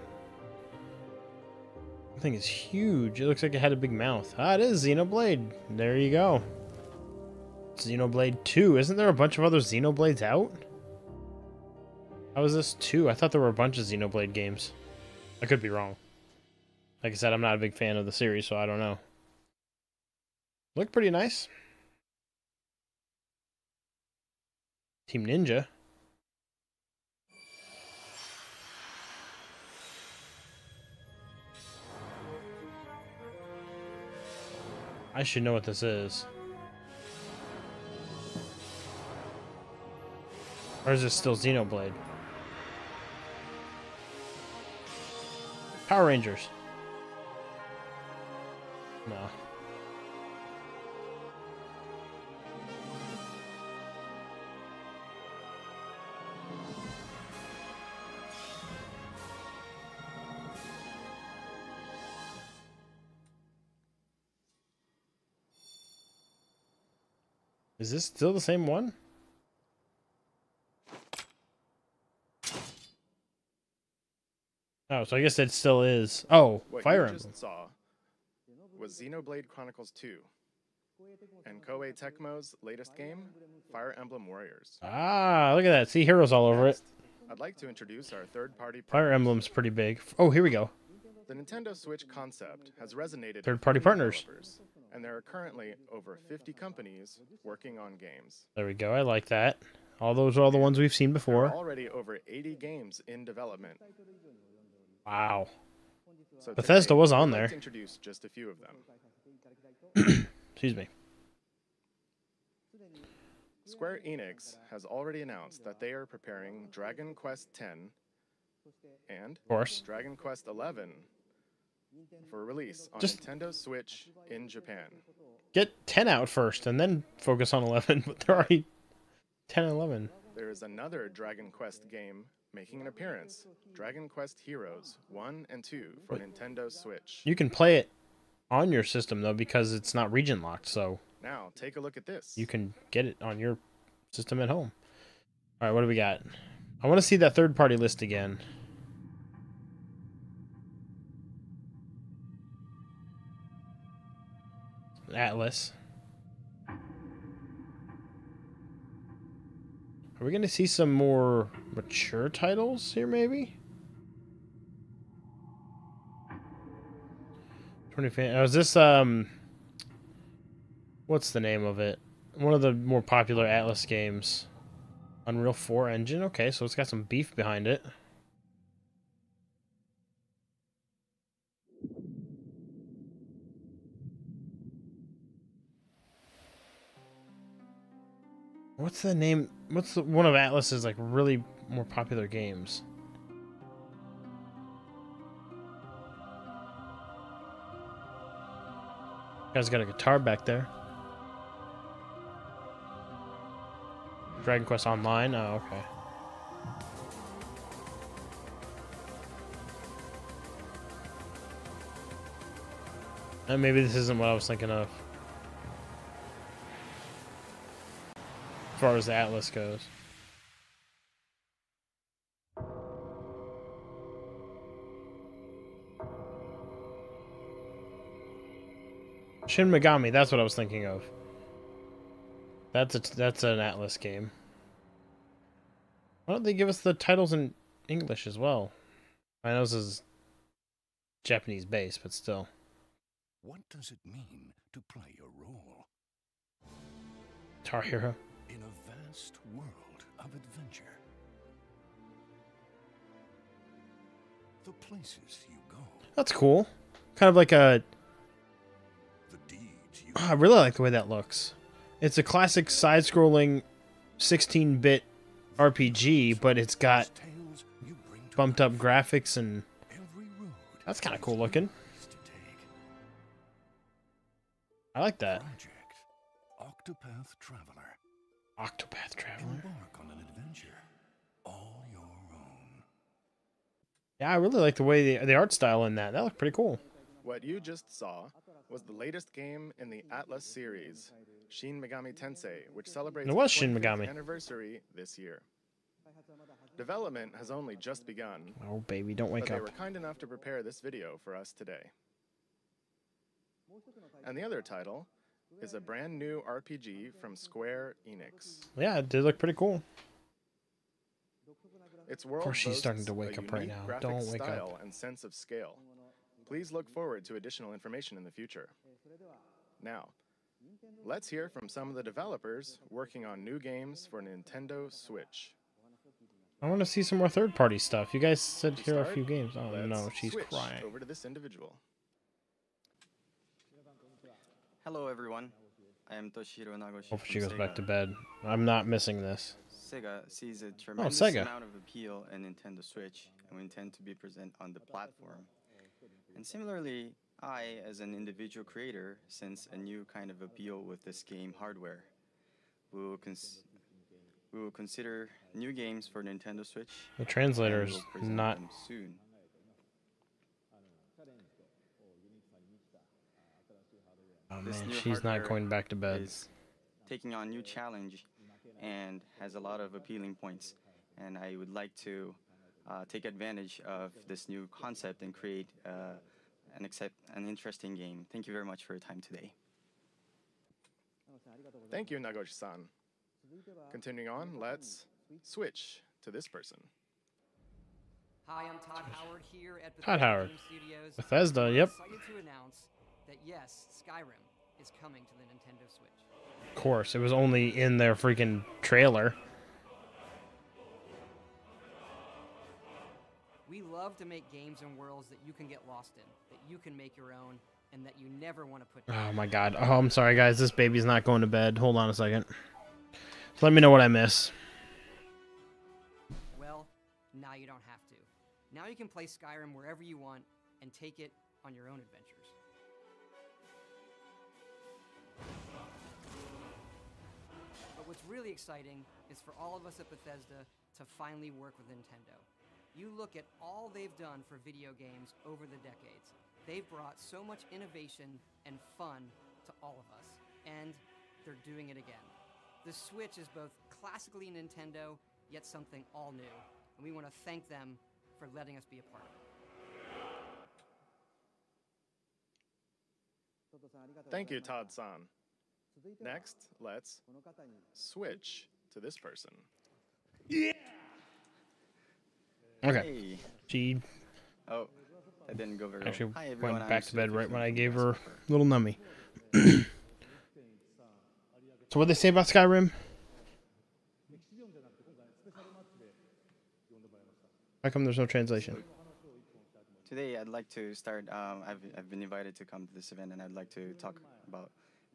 The thing is huge. It looks like it had a big mouth. Ah, it is Xenoblade. There you go. Xenoblade 2. Isn't there a bunch of other Xenoblades out? How is this 2? I thought there were a bunch of Xenoblade games. I could be wrong. Like I said, I'm not a big fan of the series, so I don't know. Look pretty nice. Team Ninja. I should know what this is. Or is this still Xenoblade? Power Rangers. No. Is this still the same one? Oh, so I guess it still is. Oh, What Fire you Emblem. just saw was Xenoblade Chronicles 2 and Koei Tecmo's latest game, Fire Emblem Warriors. Ah, look at that. See heroes all over it. I'd like to introduce our third-party Fire. Emblem's pretty big. Oh, here we go. The Nintendo Switch concept has resonated with Third-party partners. And there are currently over 50 companies working on games. There we go. I like that. All those are all the ones we've seen before. already over 80 games in development. Wow. So Bethesda today, was on there. introduce just a few of them. Excuse me. Square Enix has already announced that they are preparing Dragon Quest X and Of course. Dragon Quest XI for release on Just- Nintendo Switch in Japan. Get 10 out first and then focus on 11, but they're already 10 and 11. There is another Dragon Quest game making an appearance Dragon Quest Heroes 1 and 2 for Nintendo Switch. You can play it on your system, though, because it's not region locked, so Now, take a look at this. you can get it on your system at home. All right, what do we got? I want to see that third party list again. Atlus. Are we going to see some more mature titles here, maybe? 20 fan- oh, is this um what's the name of it? One of the more popular Atlus games. Unreal 4 engine. Okay, so it's got some beef behind it. What's the name? What's the, one of Atlus's like really more popular games? Guy's got a guitar back there. Dragon Quest Online? Oh, okay. Uh, maybe this isn't what I was thinking of. Far as the Atlus goes. Shin Megami, that's what I was thinking of. That's a, that's an Atlus game. Why don't they give us the titles in English as well? I know this is Japanese base, but still. What does it mean to play a role Tar Hero. Vast world of adventure? The places you go, That's cool. Kind of like a. the deeds you ah, I really like the way that looks. It's a classic side-scrolling 16-bit RPG, but it's got Tales you bring to bumped up graphics and that's kind of cool looking. is to take. I like that. Project Octopath Traveler. Octopath Traveler. Embark on an adventure all your own. Yeah, I really like the way the, the art style in that. That looked pretty cool. What you just saw was the latest game in the Atlus series, Shin Megami Tensei, which celebrates It was its Shin Megami. anniversary this year. Development has only just begun, Oh, baby, don't but wake they up. were kind enough to prepare this video for us today. And the other title is a brand new RPG from Square Enix. Yeah, it did look pretty cool. Its world course she's starting to wake up right now. Don't wake up. style and sense of scale. Please look forward to additional information in the future. Now, let's hear from some of the developers working on new games for Nintendo Switch. I want to see some more third-party stuff. You guys said here are a few games. Oh let's no, she's crying. Over to this individual. Hello, everyone. I am Toshihiro Nagoshi. Hope she goes back to bed. I'm not missing this. Sega sees a oh, tremendous Sega. amount of appeal in Nintendo Switch, and we intend to be present on the platform. And similarly, I, as an individual creator, sense a new kind of appeal with this game hardware. We will, cons- we will consider new games for Nintendo Switch. The translator is not. soon. Oh This man, she's not going back to bed. is taking on new challenge and has a lot of appealing points. And I would like to uh, take advantage of this new concept and create uh, an, accept- an interesting game. Thank you very much for your time today. Thank you, Nagoshi-san. Continuing on, let's switch to this person. Hi, I'm Todd Howard here at Todd Bethesda Howard. Game Studios. Bethesda, I'm yep. Excited to announce that yes, Skyrim is coming to the Nintendo Switch. Of course, it was only in their freaking trailer. We love to make games and worlds that you can get lost in, that you can make your own, and that you never want to put down. Oh my god. Oh, I'm sorry, guys. This baby's not going to bed. Hold on a second. So let me know what I miss. Well, now you don't have to. Now you can play Skyrim wherever you want and take it on your own adventures. What's really exciting is for all of us at Bethesda to finally work with Nintendo. You look at all they've done for video games over the decades. They've brought so much innovation and fun to all of us, and they're doing it again. The Switch is both classically Nintendo, yet something all new, and we want to thank them for letting us be a part of it. Thank you, Todd-san. Next, let's switch to this person. Yeah. Okay. Hey. She Oh, that didn't go very actually well. Hi, everyone. went I'm back to bed right when I gave her a little nummy. so what they say about Skyrim? How come there's no translation? Today, I'd like to start. Um, I've, I've been invited to come to this event, and I'd like to talk about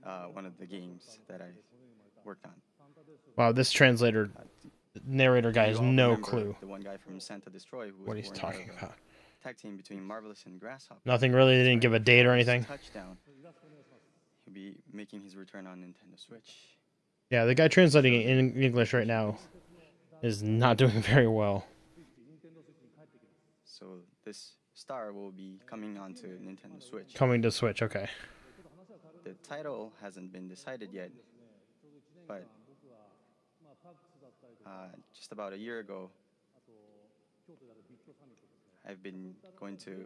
uh, one of the games that I worked on. Wow, this translator, narrator guy has no clue The one guy from Santa Destroy what he's talking about. Tag team between Marvelous and Grasshopper. Nothing really. They didn't give a date or anything. Touchdown. He'll be making his return on Nintendo Switch. Yeah, the guy translating it in English right now is not doing very well. So this star will be coming onto Nintendo Switch. Coming to Switch. Okay. The title hasn't been decided yet, but uh, just about a year ago, I've been going to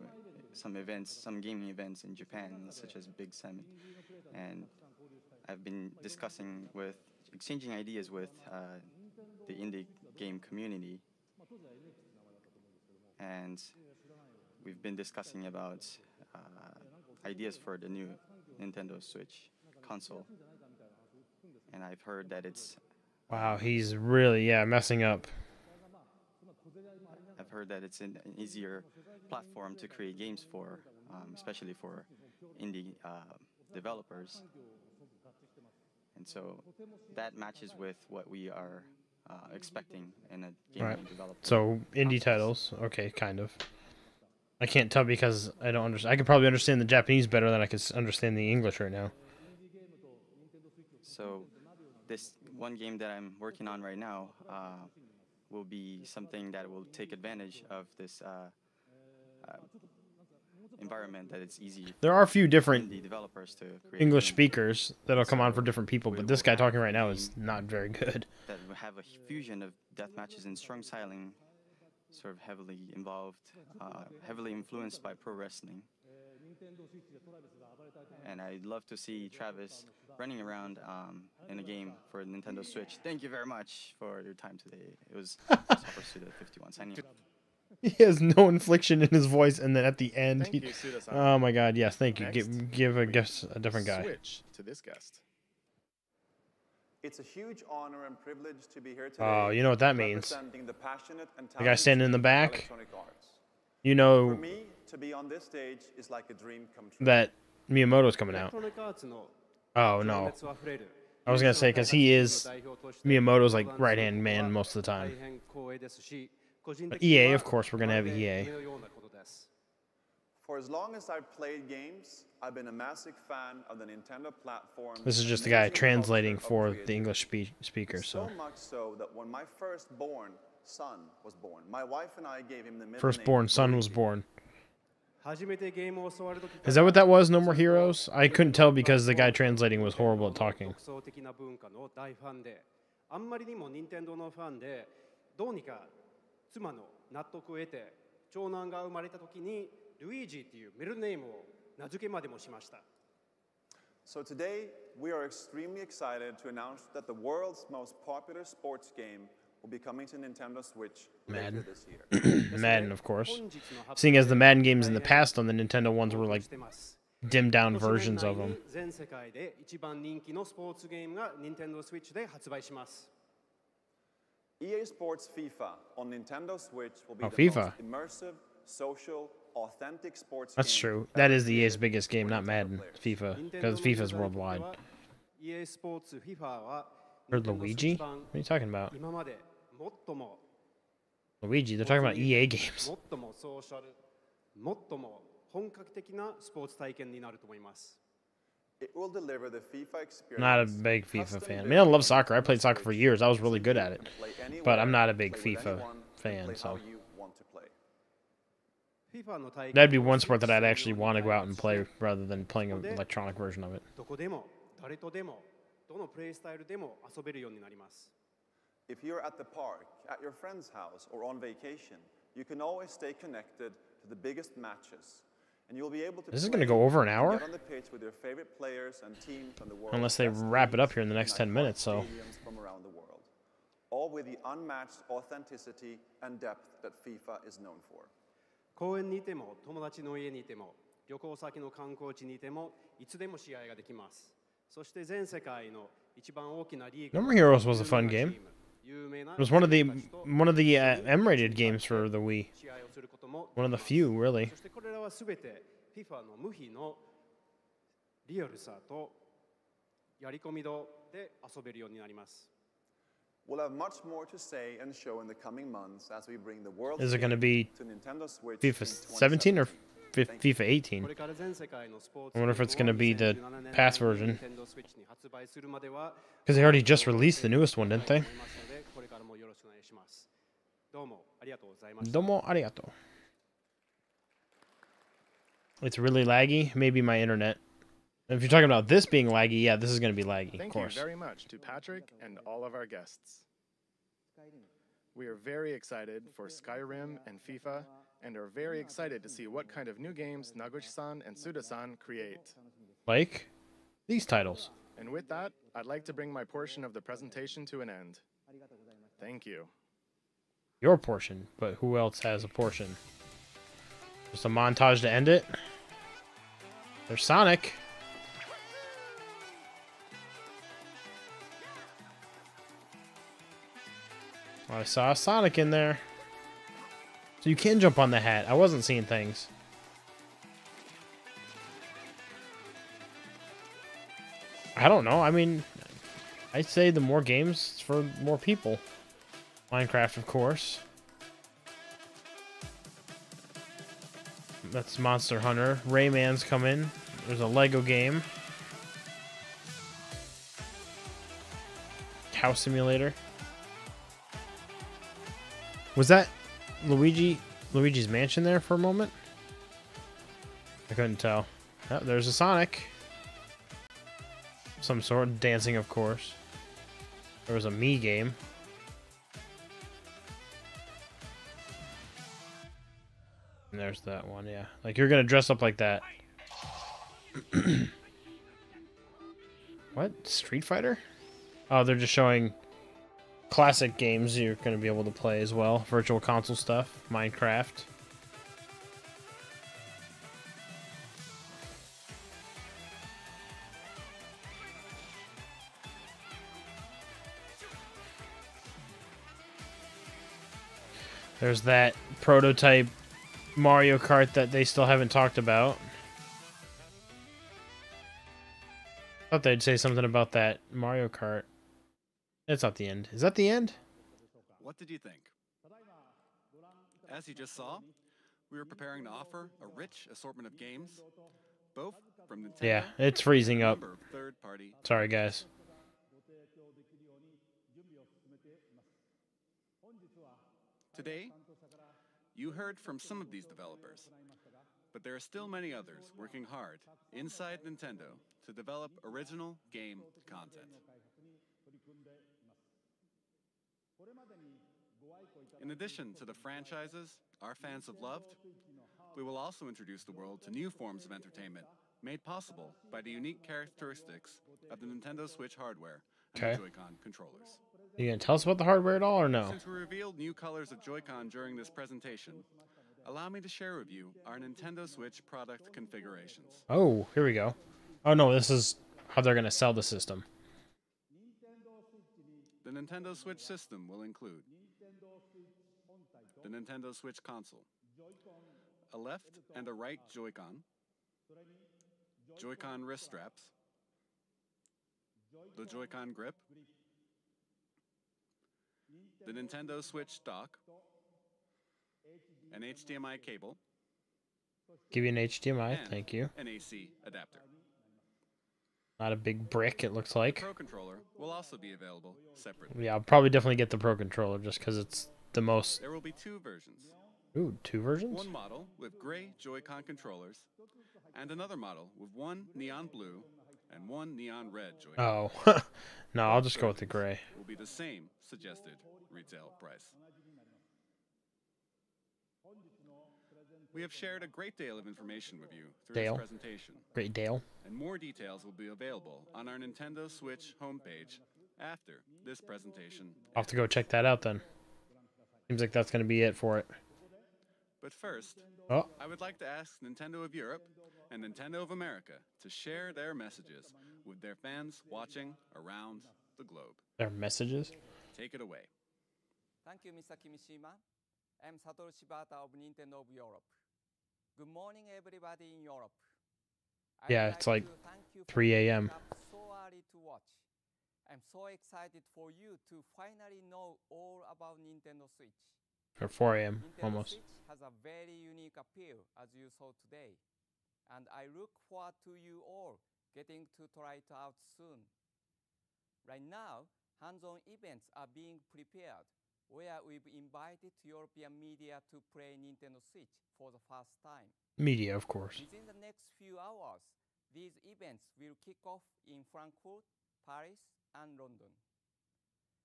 some events, some gaming events in Japan, such as BitSummit, and I've been discussing with, exchanging ideas with uh, the indie game community, and we've been discussing about uh, ideas for the new Nintendo Switch console, and I've heard that it's Wow, he's really yeah messing up. I've heard that it's an, easier platform to create games for, um, especially for indie uh, developers. and so that matches with what we are uh, expecting in a game Right. being developed. So indie titles, okay, kind of. I can't tell because I don't understand. I could probably understand the Japanese better than I could understand the English right now. So this one game that I'm working on right now uh, will be something that will take advantage of this uh, uh, environment that it's easy There are a few different developers to English speakers that'll come on for different people, but this guy talking right now is not very good. that have a fusion of death matches and strong styling, sort of heavily involved, uh, heavily influenced by pro wrestling. And I'd love to see Travis running around um, in a game for Nintendo Switch. Thank you very much for your time today. It was Super Suda 51 signing. off. He has no inflection in his voice, and then at the end, Thank he, you, oh my god, yes, thank you. Next, Give, give a we guess a different guy. Switch to this guest. It's a huge honor and privilege to be here oh, today. Oh, you know what that means. The, the guy standing in the back. You know me, like that Miyamoto's coming out. Oh no. I was gonna say because he is Miyamoto's like right hand man most of the time. But EA, of course, we're gonna have EA. For as long as I've played games, I've been a massive fan of the Nintendo platform. This is and just the guy amazing translating culture of for the creativity. English spe- speaker. So So much so that when my firstborn son was born, my wife and I gave him the middle firstborn name son was Luigi. born. 初めてゲームを教わる時から Is that what that was? No more heroes? I couldn't tell because the guy translating was horrible at talking. 独創的な文化の大ファンであんまりにも任天堂のファンでどうにか妻の納得を得て長男が生まれた時に ルイージっていうメルネームを名付けまでもしました So today, we are extremely excited to announce that the world's most popular sports game will be coming to Nintendo Switch Madden. later this year. Madden, of course. 本日の発表 Seeing as the で Madden games in the 大変 past on the Nintendo ones were like してます dimmed down 今年 versions 年 of 内 them. に全世界で一番人気のスポーツゲームが Nintendo Switch で発売します EA Sports FIFA on Nintendo Switch will be Oh, the FIFA. most immersive, social, authentic sports. That's true. That is the EA's biggest game, not Madden, FIFA, because FIFA's worldwide. Or Luigi? What are you talking about? Luigi, they're talking about EA games. Not a big FIFA fan. I mean, I love soccer. I played soccer for years. I was really good at it, but I'm not a big FIFA fan. So. That'd be one sport that I'd actually want to go out and play rather than playing an electronic version of it. If you're at the park, at your friend's house, or on vacation, you can always stay connected to the biggest matches. And you'll be able to This is going to go over an hour? The Unless they wrap it up here in the next 10 minutes, so all with the unmatched authenticity and depth that FIFA is known for. 公園にいても友達の家にいても旅行先の観光地にいてもいつでも試合ができますそして全世界の一番大きなリーグ More Heroes was a fun game? It was one of the one of the uh, M-rated games for the Wii. One of the few, really. そしてこれらはすべて FIFA の無比のリアルさとやり込み度で遊べるようになります We'll have much more to say and show in the coming months as we bring the world. Is it going to be Nintendo Switch FIFA 17 or FIFA 18? I wonder if it's going to be the past version. Because they already just released the newest one, didn't they? Domo arigato. It's really laggy. Maybe my internet. If you're talking about this being laggy, yeah, this is going to be laggy, of Thank you very much to Patrick and all of our guests. We are very excited for Skyrim and FIFA, and are very excited to see what kind of new games Nagoshi-san and Suda-san create. Like these titles. And with that, I'd like to bring my portion of the presentation to an end. Thank you. Your portion, but who else has a portion? Just a montage to end it. There's Sonic. I saw Sonic in there. So you can jump on the hat. I wasn't seeing things. I don't know. I mean, I'd say the more games for more people. Minecraft, of course. That's Monster Hunter. Rayman's coming. There's a Lego game. Cow Simulator. Was that Luigi Luigi's Mansion there for a moment? I couldn't tell. Oh, there's a Sonic. Some sort. Dancing, of course. There was a Me game. And there's that one, yeah. Like, you're gonna dress up like that. what? Street Fighter? Oh, they're just showing classic games you're gonna be able to play as well. Virtual console stuff. Minecraft. There's that prototype Mario Kart that they still haven't talked about. Thought they'd say something about that Mario Kart. It's not the end. Is that the end? What did you think? As you just saw, we were preparing to offer a rich assortment of games, both from Nintendo Yeah, it's freezing up. Sorry, guys. Today, you heard from some of these developers, but there are still many others working hard inside Nintendo to develop original game content. In addition to the franchises our fans have loved, we will also introduce the world to new forms of entertainment made possible by the unique characteristics of the Nintendo Switch hardware and Okay. Joy-Con controllers. You gonna tell us about the hardware at all or no? Since we revealed new colors of Joy-Con during this presentation, allow me to share with you our Nintendo Switch product configurations. Oh, here we go. Oh no, this is how they're gonna sell the system. The Nintendo Switch system will include the Nintendo Switch console, a left and a right Joy-Con, Joy-Con wrist straps, the Joy-Con grip, the Nintendo Switch dock, an HDMI cable, Give you an HDMI, thank you. an AC adapter. Not a big brick, it looks like. Pro controller will also be available separately. Yeah, I'll probably definitely get the Pro Controller just because it's the most. There will be two versions. Ooh, two versions? One model with gray Joy-Con controllers, and another model with one neon blue and one neon red Joy-Con. Oh, no, I'll just go with the gray. Will be the same suggested retail price. We have shared a great deal of information with you through Dale. this presentation, Great Dale. and more details will be available on our Nintendo Switch homepage after this presentation. I'll have to go check that out then. Seems like that's gonna be it for it. But first, Oh, I would like to ask Nintendo of Europe and Nintendo of America to share their messages with their fans watching around the globe. their messages. Take it away. Thank you, Mr. Kimishima. I'm Satoru Shibata of Nintendo of Europe. Good morning, everybody in Europe. I Yeah, it's like to thank you for 3 a.m.. So early to watch. I'm so excited for you to finally know all about Nintendo Switch. Or 4 a.m. Almost. Switch has a very unique appeal, as you saw today, and I look forward to you all getting to try it out soon. Right now, hands-on events are being prepared, where we've invited European media to play Nintendo Switch for the first time. Media, of course. Within the next few hours, these events will kick off in Frankfurt, Paris, and London.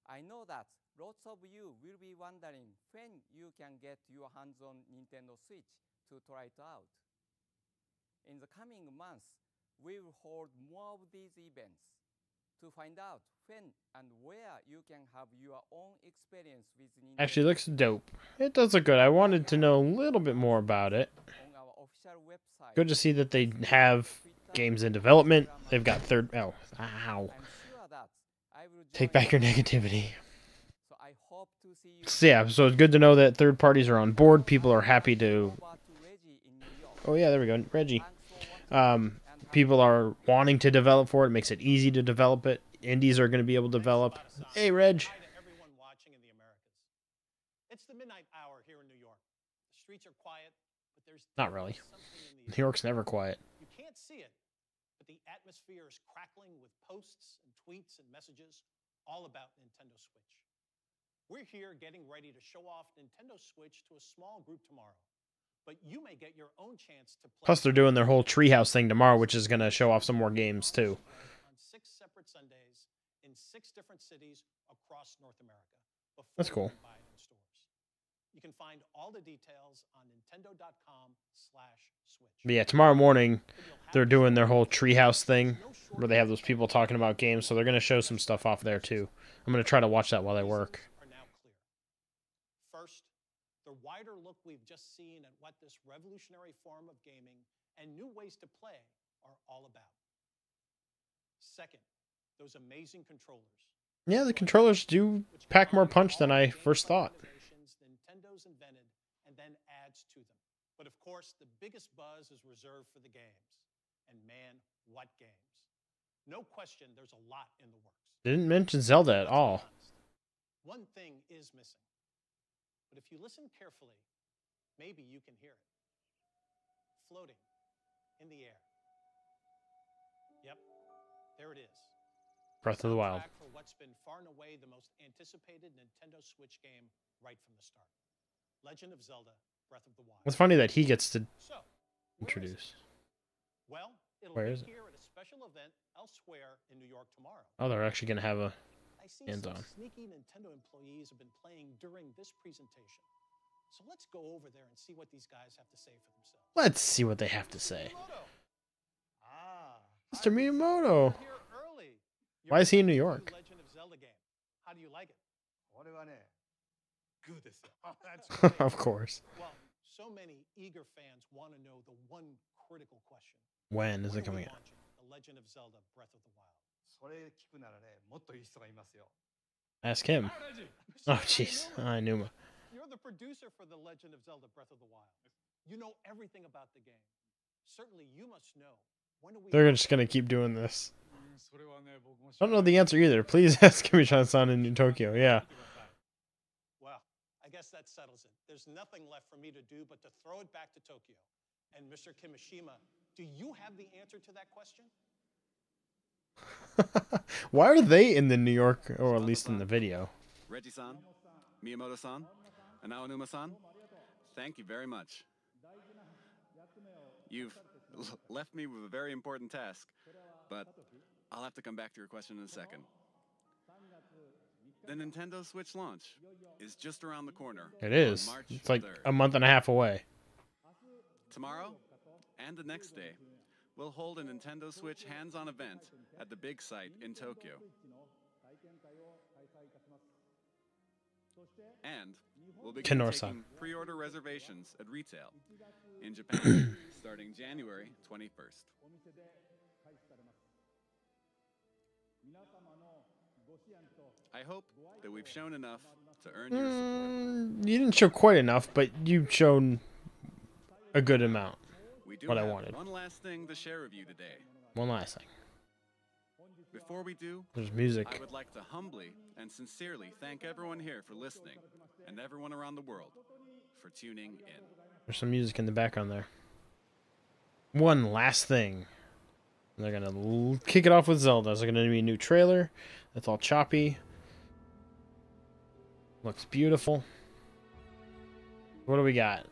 I know that lots of you will be wondering when you can get your hands on Nintendo Switch to try it out. In the coming months, we will hold more of these events to find out when and where you can have your own experience with Nintendo Actually, looks dope. It does look good. I wanted to know a little bit more about it. on our official website. Good to see that they have games in development. They've got third. Oh, ow. I'm sure that I will Take back your negativity. So I hope to see you So, yeah, so it's good to know that third parties are on board. People are happy to. over to Reggie in New York. Oh yeah, there we go, Reggie. Thanks for watching Um, people are wanting to develop for it. It makes it easy to develop it. indies are going to be able to develop. Hey, Reg. Hi to everyone watching in the Americas. It's the midnight hour here in New York. The streets are quiet, but there's Not really. something in New York's never quiet. You can't see it, but the atmosphere is crackling with posts and tweets and messages all about Nintendo Switch. We're here getting ready to show off Nintendo Switch to a small group tomorrow. Plus, they're doing their whole treehouse thing tomorrow, which is going to show off some more games too. on six separate Sundays in six different cities across North America. That's cool. you buy it in stores. You can find all the details on nintendo.com/switch. But yeah, tomorrow morning they're doing their whole treehouse thing where they have those people talking about games, so they're going to show some stuff off there too. I'm going to try to watch that while I work. are now clear. First, the wider look we've just seen at what this revolutionary form of gaming and new ways to play are all about. Second, those amazing controllers. Yeah, the controllers do pack more punch than I first thought. Nintendo's invented and then adds to them. But of course, the biggest buzz is reserved for the games. And man, what games? No question, there's a lot in the works. Didn't mention Zelda at all. One thing is missing. But if you listen carefully, maybe you can hear it. Floating in the air. Yep, there it is. Breath of the Wild. For what's been far and away the most anticipated Nintendo Switch game right from the start. Legend of Zelda: Breath of the Wild. It's funny that he gets to So, where is it? introduce. Well, it'll Where be here at a special event elsewhere in New York tomorrow. Oh, they're actually going to have a. I see Hands some on. sneaky Nintendo employees have been playing during this presentation. So let's go over there and see what these guys have to say for themselves. Let's see what they have to say. Ah, Mr. Miyamoto. early. Why is he in New York? Legend of Zelda game. How do you like it? Good. That's of course. Well, so many eager fans want to know the one critical question. When is When it coming out? The Legend of Zelda: Breath of the Wild. それ聞くならね、もっといい人がいますよ。Ask him. Oh, jeez. I knew him. You're the producer for The Legend of Zelda Breath of the Wild. You know everything about the game. Certainly you must know. They're just going to keep doing this. Mm, I don't know the answer either. Please ask Kimishima-san in Tokyo. Yeah. Well, I guess that settles it. There's nothing left for me to do but to throw it back to Tokyo. And Mr. Kimishima, do you have the answer to that question? Why are they in the New York, or at least in the video? Reggie-san, Miyamoto-san, and Aonuma-san, thank you very much. You've left me with a very important task, but I'll have to come back to your question in a second. The Nintendo Switch launch is just around the corner. It is. It's like 3rd. a month and a half away. Tomorrow and the next day, we'll hold a Nintendo Switch hands-on event at the Big Sight in Tokyo. And we'll be taking pre-order reservations at retail in Japan starting January 21st. I hope that we've shown enough to earn your support. Mm, you didn't show quite enough, but you've shown a good amount. What I wanted. one last thing to share with you today. One last thing. Before we do, There's music. I would like to humbly and sincerely thank everyone here for listening and everyone around the world for tuning in. There's some music in the background there. One last thing. They're gonna kick it off with Zelda. There's gonna be a new trailer. That's all choppy. Looks beautiful. What do we got?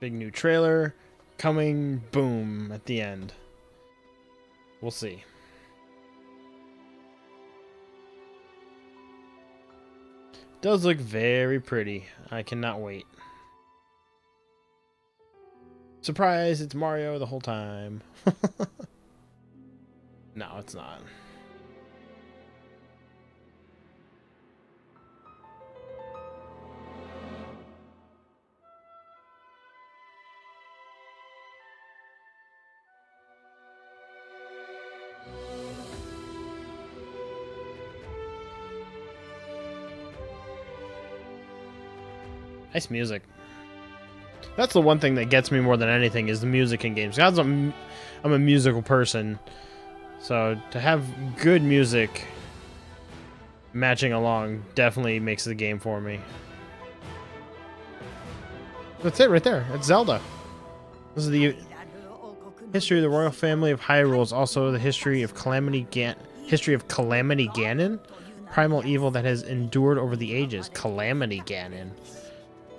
Big new trailer coming. Boom at the end. We'll see. Does look very pretty. I cannot wait. Surprise, it's Mario the whole time. no, it's not. Nice music. That's the one thing that gets me more than anything is the music in games. I'm, I'm a musical person, so to have good music matching along definitely makes the game for me. That's it right there. It's Zelda. This is the history of the royal family of Hyrule. Is also the history of Calamity Gan history of Calamity Ganon, primal evil that has endured over the ages. Calamity Ganon.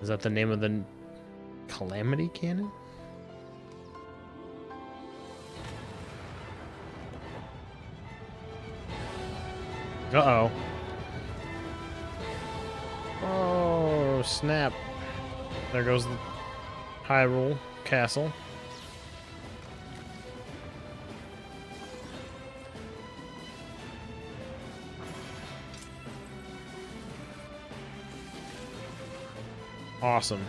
Is that the name of the Calamity Cannon? Uh-oh. Oh, snap. There goes the Hyrule Castle. Awesome.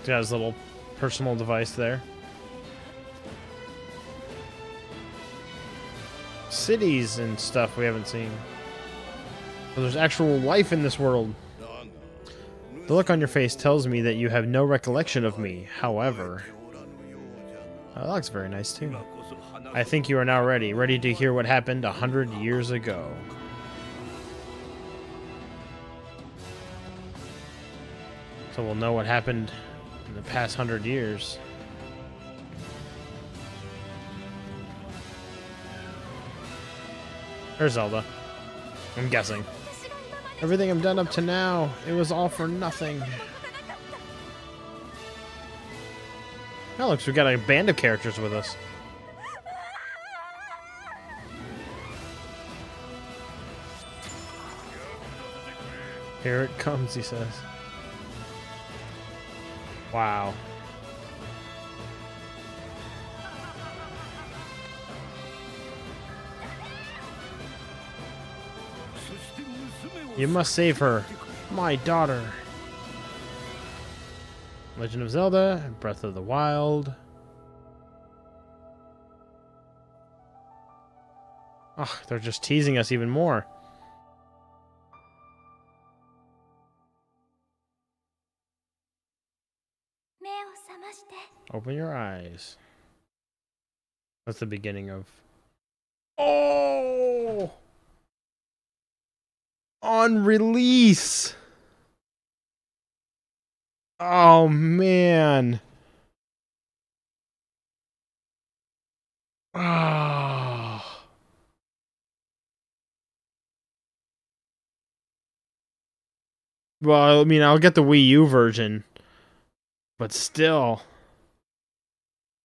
He's got little personal device there. Cities and stuff we haven't seen. There's actual life in this world. The look on your face tells me that you have no recollection of me. However, that looks very nice too. I think you are now ready, ready to hear what happened a hundred years ago. So we'll know what happened in the past hundred years. There's Zelda. I'm guessing. Everything I've done up to now, it was all for nothing. Now looks we got a band of characters with us. Here it comes, he says. Wow. You must save her. My daughter. Legend of Zelda, Breath of the Wild. Oh, they're just teasing us even more. Open your eyes. That's the beginning of... Oh! On release! Oh, man. Ah. Well, I mean, I'll get the Wii U version. But still.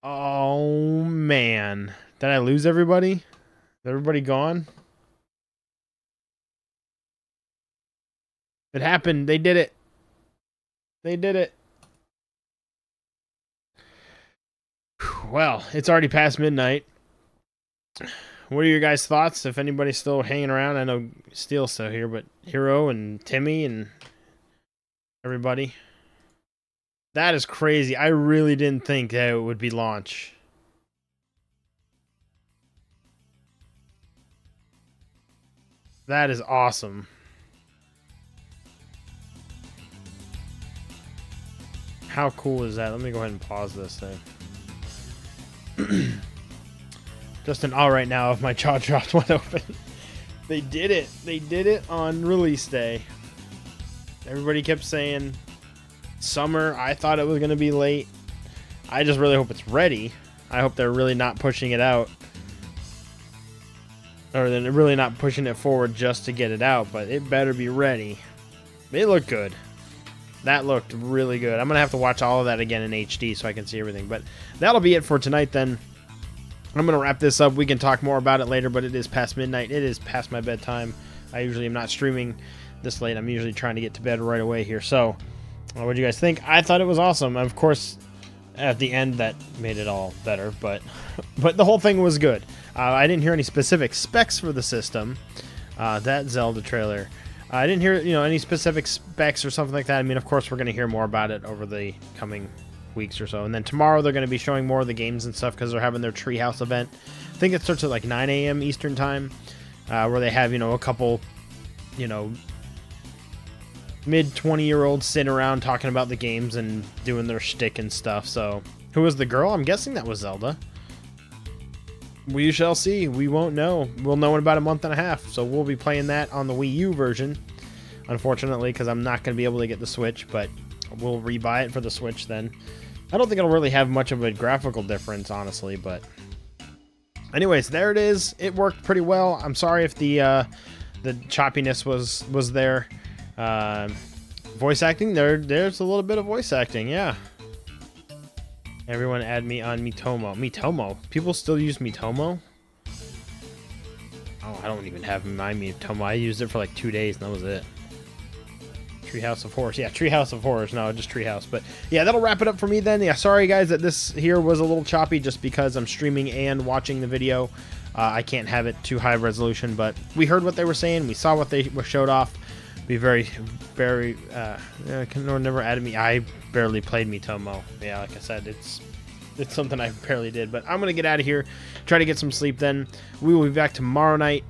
Oh, man. Did I lose everybody? Is everybody gone? It happened. They did it. They did it. Well, it's already past midnight. What are your guys' thoughts? If anybody's still hanging around, I know Steel's still here, but Hero and Timmy and everybody. That is crazy. I really didn't think that it would be launch. That is awesome. How cool is that? Let me go ahead and pause this thing. Just an all right now if my jaw dropped wide open. they did it. They did it on release day. Everybody kept saying summer. I thought it was going to be late. I just really hope it's ready. I hope they're really not pushing it out. Or they're really not pushing it forward just to get it out, but it better be ready. It looked good. That looked really good. I'm going to have to watch all of that again in HD so I can see everything. But that'll be it for tonight then. I'm going to wrap this up. We can talk more about it later, but it is past midnight. It is past my bedtime. I usually am not streaming this late. I'm usually trying to get to bed right away here. So, what do you guys think? I thought it was awesome. Of course, at the end that made it all better, but but the whole thing was good. Uh, I didn't hear any specific specs for the system. Uh, that Zelda trailer I didn't hear you know any specific specs or something like that. I mean, of course, we're going to hear more about it over the coming weeks or so. And then tomorrow they're going to be showing more of the games and stuff because they're having their Treehouse event. I think it starts at like 9 a.m. Eastern time, uh, where they have you know a couple, you know, mid 20 year olds sitting around talking about the games and doing their shtick and stuff. So, who was the girl? I'm guessing that was Zelda. we shall see. We won't know. We'll know in about a month and a half. So we'll be playing that on the Wii U version, unfortunately, because I'm not going to be able to get the Switch, but we'll rebuy it for the Switch then. I don't think it'll really have much of a graphical difference, honestly, but anyways, there it is. It worked pretty well. I'm sorry if the uh, the choppiness was was there. Uh, voice acting, there there's a little bit of voice acting, yeah. Everyone add me on Miitomo. Miitomo? People still use Miitomo? Oh, I don't even have my Miitomo. I used it for like two days and that was it. Treehouse of Horrors. Yeah, Treehouse of Horrors. No, just Treehouse. But yeah, that'll wrap it up for me then. Yeah, sorry guys that this here was a little choppy just because I'm streaming and watching the video. Uh, I can't have it too high resolution, but we heard what they were saying. We saw what they showed off. Be very, very. Uh, can never added me. I barely played Miitomo. Yeah, like I said, it's it's something I barely did. But I'm gonna get out of here, try to get some sleep. Then we will be back tomorrow night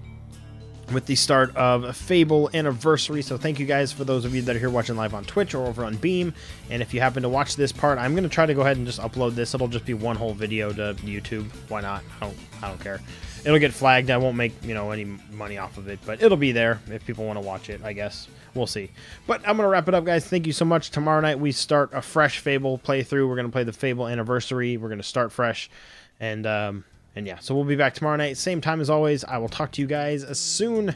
with the start of a Fable Anniversary. So thank you guys for those of you that are here watching live on Twitch or over on Beam. And if you happen to watch this part, I'm gonna try to go ahead and just upload this. It'll just be one whole video to YouTube. Why not? I don't I don't care. It'll get flagged. I won't make you know any money off of it, but it'll be there if people want to watch it. I guess we'll see. But I'm gonna wrap it up, guys. Thank you so much. Tomorrow night we start a fresh Fable playthrough. We're gonna play the Fable Anniversary. We're gonna start fresh, and um, and yeah, so we'll be back tomorrow night, same time as always. I will talk to you guys soon.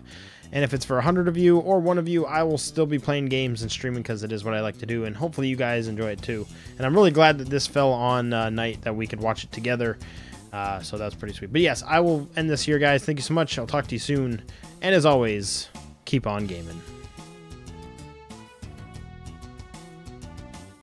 And if it's for 100 of you or one of you, I will still be playing games and streaming because it is what I like to do. And hopefully you guys enjoy it too. And I'm really glad that this fell on uh, night that we could watch it together. Uh, so that's pretty sweet. But yes, I will end this here, guys. Thank you so much. I'll talk to you soon. And as always, keep on gaming.